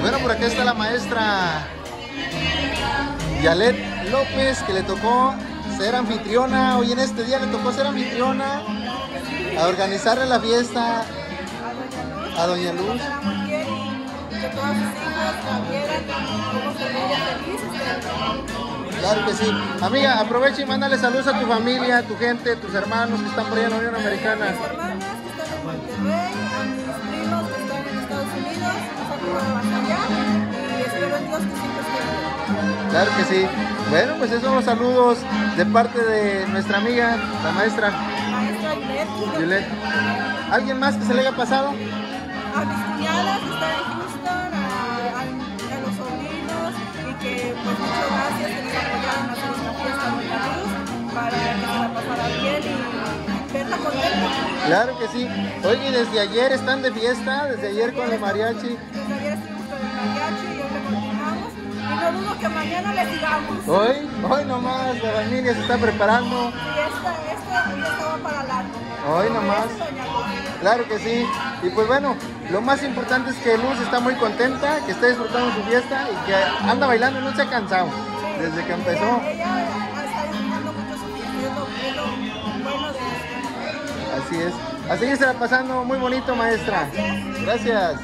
[SPEAKER 1] Bueno, por acá está la maestra Yalet López, que le tocó ser anfitriona. Hoy en este día le tocó ser anfitriona a organizarle la fiesta a Doña Luz.
[SPEAKER 6] Que
[SPEAKER 1] Claro que sí. Amiga, aprovecha y mándale saludos a tu familia, a tu gente, tus hermanos que están por allá en la Unión Americana.
[SPEAKER 6] mis hermanas que están en Monterrey, a mis primos que están en Estados Unidos, allá y espero en Dios que siempre estén.
[SPEAKER 1] Claro que sí. Bueno, pues esos son los saludos de parte de nuestra amiga, la maestra
[SPEAKER 6] Maestra
[SPEAKER 1] Violet. ¿Alguien más que se le haya pasado?
[SPEAKER 6] a mis cuñadas que están en
[SPEAKER 1] Claro que sí. Oye, desde ayer están de fiesta, desde ayer con el mariachi.
[SPEAKER 6] Desde ayer estuvimos con el mariachi y hoy continuamos y no dudo que mañana le sigamos.
[SPEAKER 1] Hoy, hoy nomás, la familia se está preparando.
[SPEAKER 6] Y esta, esta, esta va para largo.
[SPEAKER 1] Hoy nomás.
[SPEAKER 6] Doña Luz.
[SPEAKER 1] Claro que sí. Y pues bueno, lo más importante es que Luz está muy contenta, que está disfrutando su fiesta y que anda bailando no se ha cansado. Desde que empezó.
[SPEAKER 6] Ella, ella está disfrutando mucho su fiesta,
[SPEAKER 1] Así es. Así que se la pasando muy bonito, maestra. Gracias.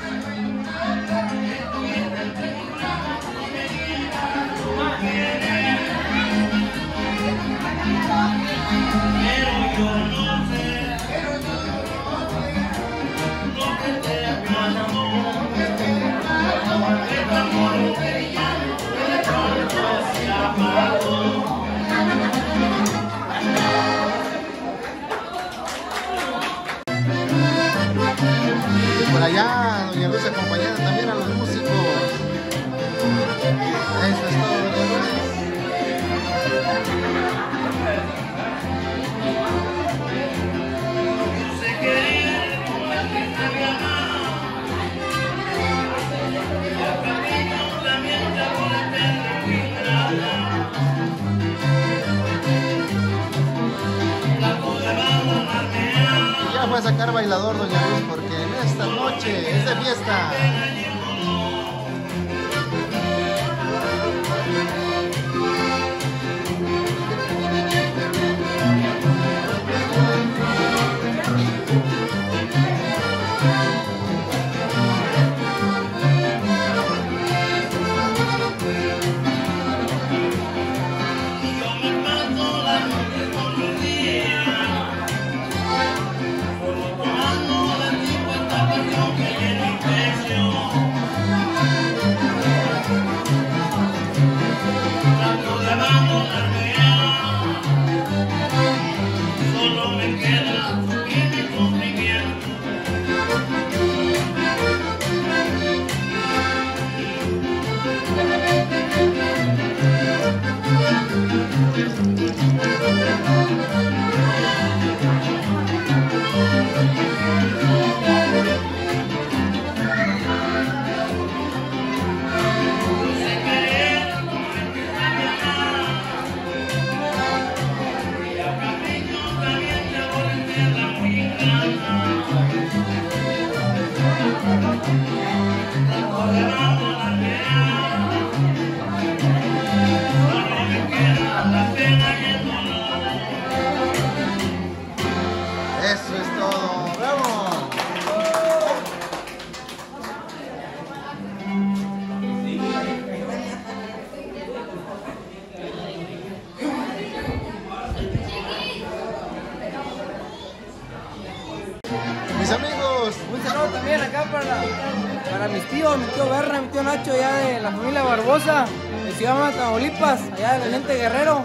[SPEAKER 1] Allá, doña Luz acompañando también a los músicos. Eso es todo, doña Luz.
[SPEAKER 2] La
[SPEAKER 1] ya a sacar bailador, doña Luz, porque esta noche es de fiesta.
[SPEAKER 10] Valente Guerrero.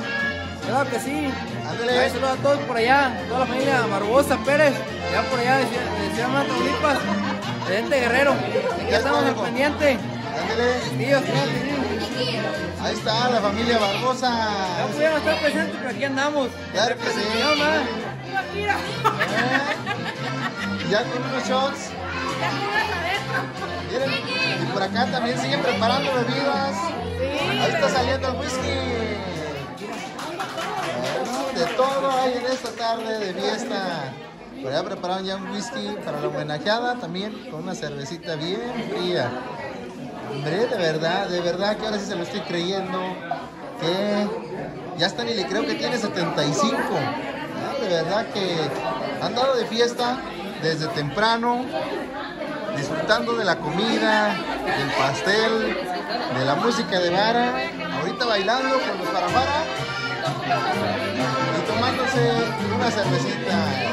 [SPEAKER 10] Claro que sí.
[SPEAKER 1] Ándale.
[SPEAKER 10] Ahí saludo a todos por allá, toda la familia Barbosa Pérez, allá por allá de Ciudad, Tamaulipas, Valente Guerrero. Aquí
[SPEAKER 1] Ya
[SPEAKER 10] estamos al pendiente.
[SPEAKER 1] ándale.
[SPEAKER 10] Claro que sí.
[SPEAKER 1] Ahí está la familia Barbosa.
[SPEAKER 10] No pudieron estar presentes, pero aquí andamos.
[SPEAKER 1] Claro que sí.
[SPEAKER 10] No, nada.
[SPEAKER 1] Ya con unos shots. Miren, y por acá también siguen preparando bebidas. Ahí está saliendo el whisky. De todo hay en esta tarde de fiesta. Por allá prepararon ya un whisky para la homenajeada también con una cervecita bien fría. Hombre, de verdad, de verdad que ahora sí se lo estoy creyendo. Que ya está ni le creo que tiene 75. Ah, De verdad que han dado de fiesta desde temprano, disfrutando de la comida, del pastel, de la música de vara, ahorita bailando con los parafara y tomándose una cervecita.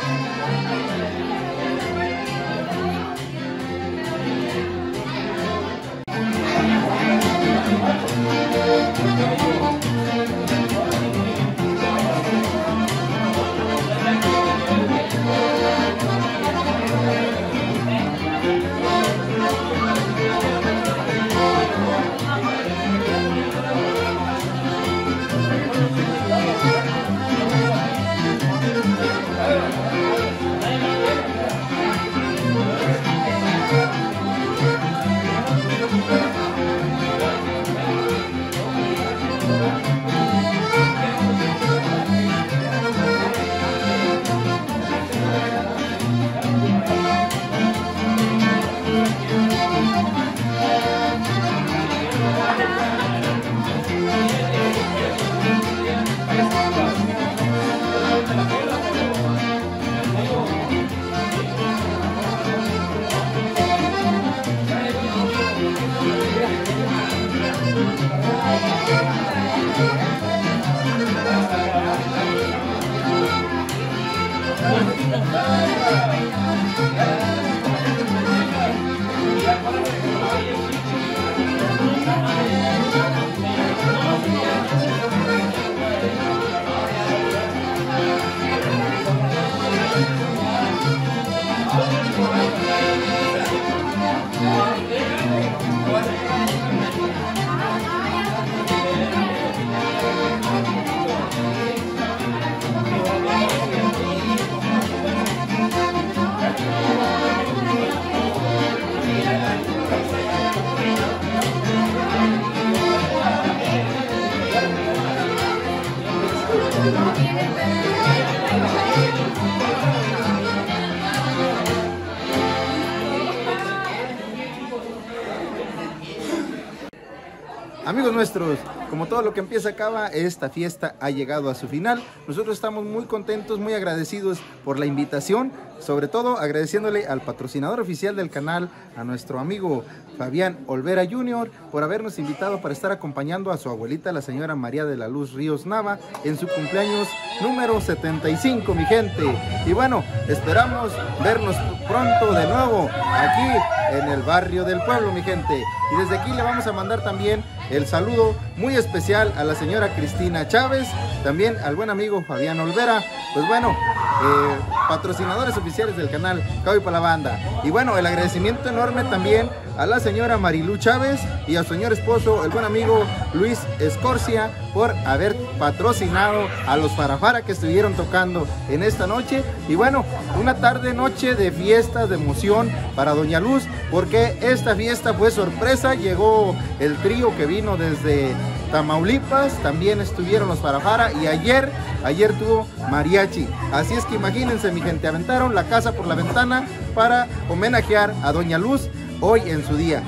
[SPEAKER 1] Como todo lo que empieza acaba, esta fiesta ha llegado a su final. Nosotros estamos muy contentos, muy agradecidos por la invitación, sobre todo agradeciéndole al patrocinador oficial del canal, a nuestro amigo Fabián Olvera Jr., por habernos invitado para estar acompañando a su abuelita, la señora María de la Luz Ríos Nava, en su cumpleaños número 75, mi gente. Y bueno, esperamos vernos pronto de nuevo aquí en el barrio del pueblo, mi gente. Y desde aquí le vamos a mandar también el saludo muy especial a la señora Cristina Chávez, también al buen amigo Fabián Olvera, pues bueno, eh, patrocinadores oficiales del canal Cabi para la Banda. Y bueno, el agradecimiento enorme también a la señora Marilu Chávez y a su señor esposo, el buen amigo Luis Escorcia, por haber patrocinado a los Farafara que estuvieron tocando en esta noche. Y bueno, una tarde, noche de fiesta, de emoción para Doña Luz, porque esta fiesta fue sorpresa. Llegó el trío que vino desde Tamaulipas, también estuvieron los Farafara y ayer, ayer tuvo mariachi. Así es que imagínense, mi gente, aventaron la casa por la ventana para homenajear a Doña Luz hoy en su día.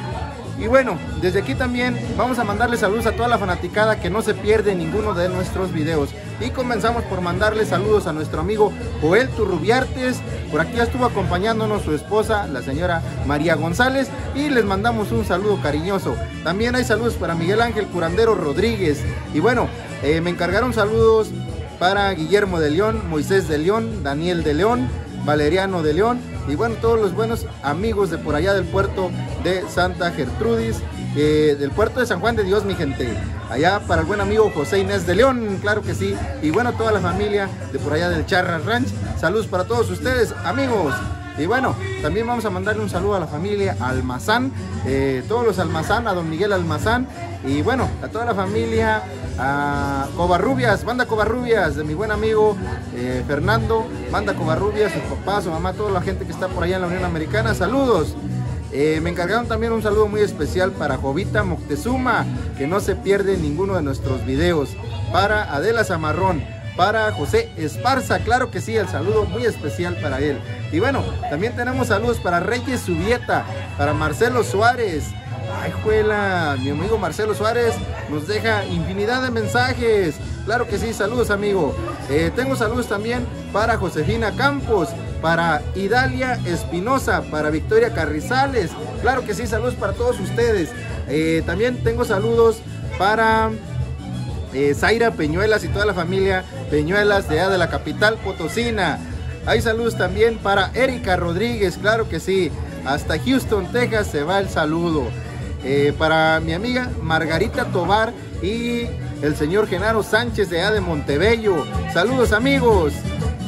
[SPEAKER 1] Y bueno, desde aquí también vamos a mandarle saludos a toda la fanaticada que no se pierde ninguno de nuestros videos. Y comenzamos por mandarle saludos a nuestro amigo Joel Turrubiartes. Por aquí estuvo acompañándonos su esposa, la señora María González. Y les mandamos un saludo cariñoso. También hay saludos para Miguel Ángel Curandero Rodríguez. Y bueno, eh, me encargaron saludos para Guillermo de León, Moisés de León, Daniel de León, Valeriano de León y bueno, todos los buenos amigos de por allá del puerto de Santa Gertrudis, eh, del puerto de San Juan de Dios, mi gente. Allá para el buen amigo José Inés de León, claro que sí. Y bueno, toda la familia de por allá del Charra Ranch. Saludos para todos ustedes, amigos. Y bueno, también vamos a mandarle un saludo a la familia Almazán, eh, todos los Almazán, a don Miguel Almazán. Y bueno, a toda la familia, a Covarrubias, banda Covarrubias, de mi buen amigo eh, Fernando, banda Covarrubias, su papá, su mamá, toda la gente que está por allá en la Unión Americana. Saludos. Eh, me encargaron también un saludo muy especial para Jovita Moctezuma, que no se pierde ninguno de nuestros videos. Para Adela Zamarrón, para José Esparza, claro que sí, el saludo muy especial para él. Y bueno, también tenemos saludos para Reyes Subieta, para Marcelo Suárez. Ay, juela, mi amigo Marcelo Suárez nos deja infinidad de mensajes. Claro que sí, saludos amigo. Eh, tengo saludos también para Josefina Campos, para Idalia Espinosa, para Victoria Carrizales. Claro que sí, saludos para todos ustedes. Eh, también tengo saludos para eh, Zaira Peñuelas y toda la familia Peñuelas de de la capital Potosina. Hay saludos también para Erika Rodríguez, claro que sí. Hasta Houston, Texas se va el saludo. Eh, para mi amiga Margarita Tobar y el señor Genaro Sánchez de allá de Montebello. Saludos amigos.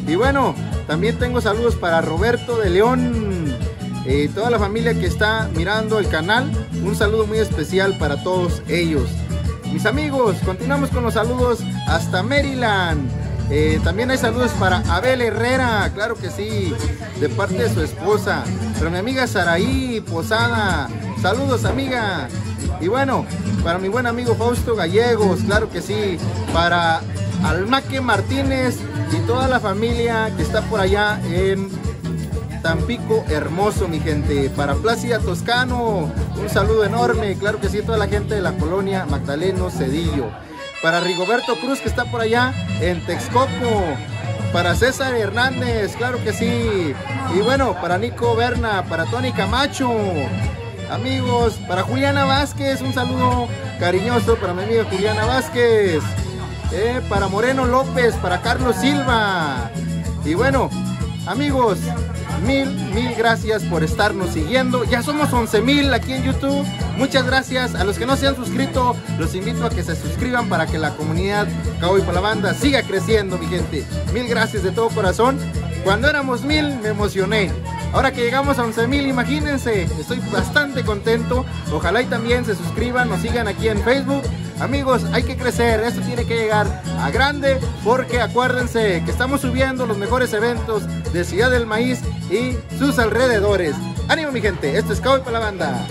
[SPEAKER 1] Y bueno, también tengo saludos para Roberto de León. Eh, toda la familia que está mirando el canal, un saludo muy especial para todos ellos. Mis amigos, continuamos con los saludos hasta Maryland. Eh, también hay saludos para Abel Herrera, claro que sí, de parte de su esposa. Pero mi amiga Saraí Posada, saludos amiga. Y bueno, para mi buen amigo Fausto Gallegos, claro que sí. Para Almaque Martínez y toda la familia que está por allá en Tampico hermoso, mi gente. Para Plácida Toscano, un saludo enorme. Claro que sí, toda la gente de la colonia Magdaleno Cedillo. Para Rigoberto Cruz, que está por allá en Texcoco. Para César Hernández, claro que sí. Y bueno, para Nico Berna, para Tony Camacho. Amigos, para Juliana Vázquez, un saludo cariñoso para mi amiga Juliana Vázquez. Eh, para Moreno López, para Carlos Silva. Y bueno, amigos, mil, mil gracias por estarnos siguiendo. Ya somos 11 mil aquí en YouTube. Muchas gracias. A los que no se han suscrito, los invito a que se suscriban para que la comunidad Cowboy por la Banda siga creciendo, mi gente. Mil gracias de todo corazón. Cuando éramos mil me emocioné. Ahora que llegamos a 11 mil, imagínense, estoy bastante contento. Ojalá y también se suscriban, nos sigan aquí en Facebook. Amigos, hay que crecer, esto tiene que llegar a grande porque acuérdense que estamos subiendo los mejores eventos de Ciudad del Maíz y sus alrededores. Ánimo mi gente, esto es Cowboy para la Banda.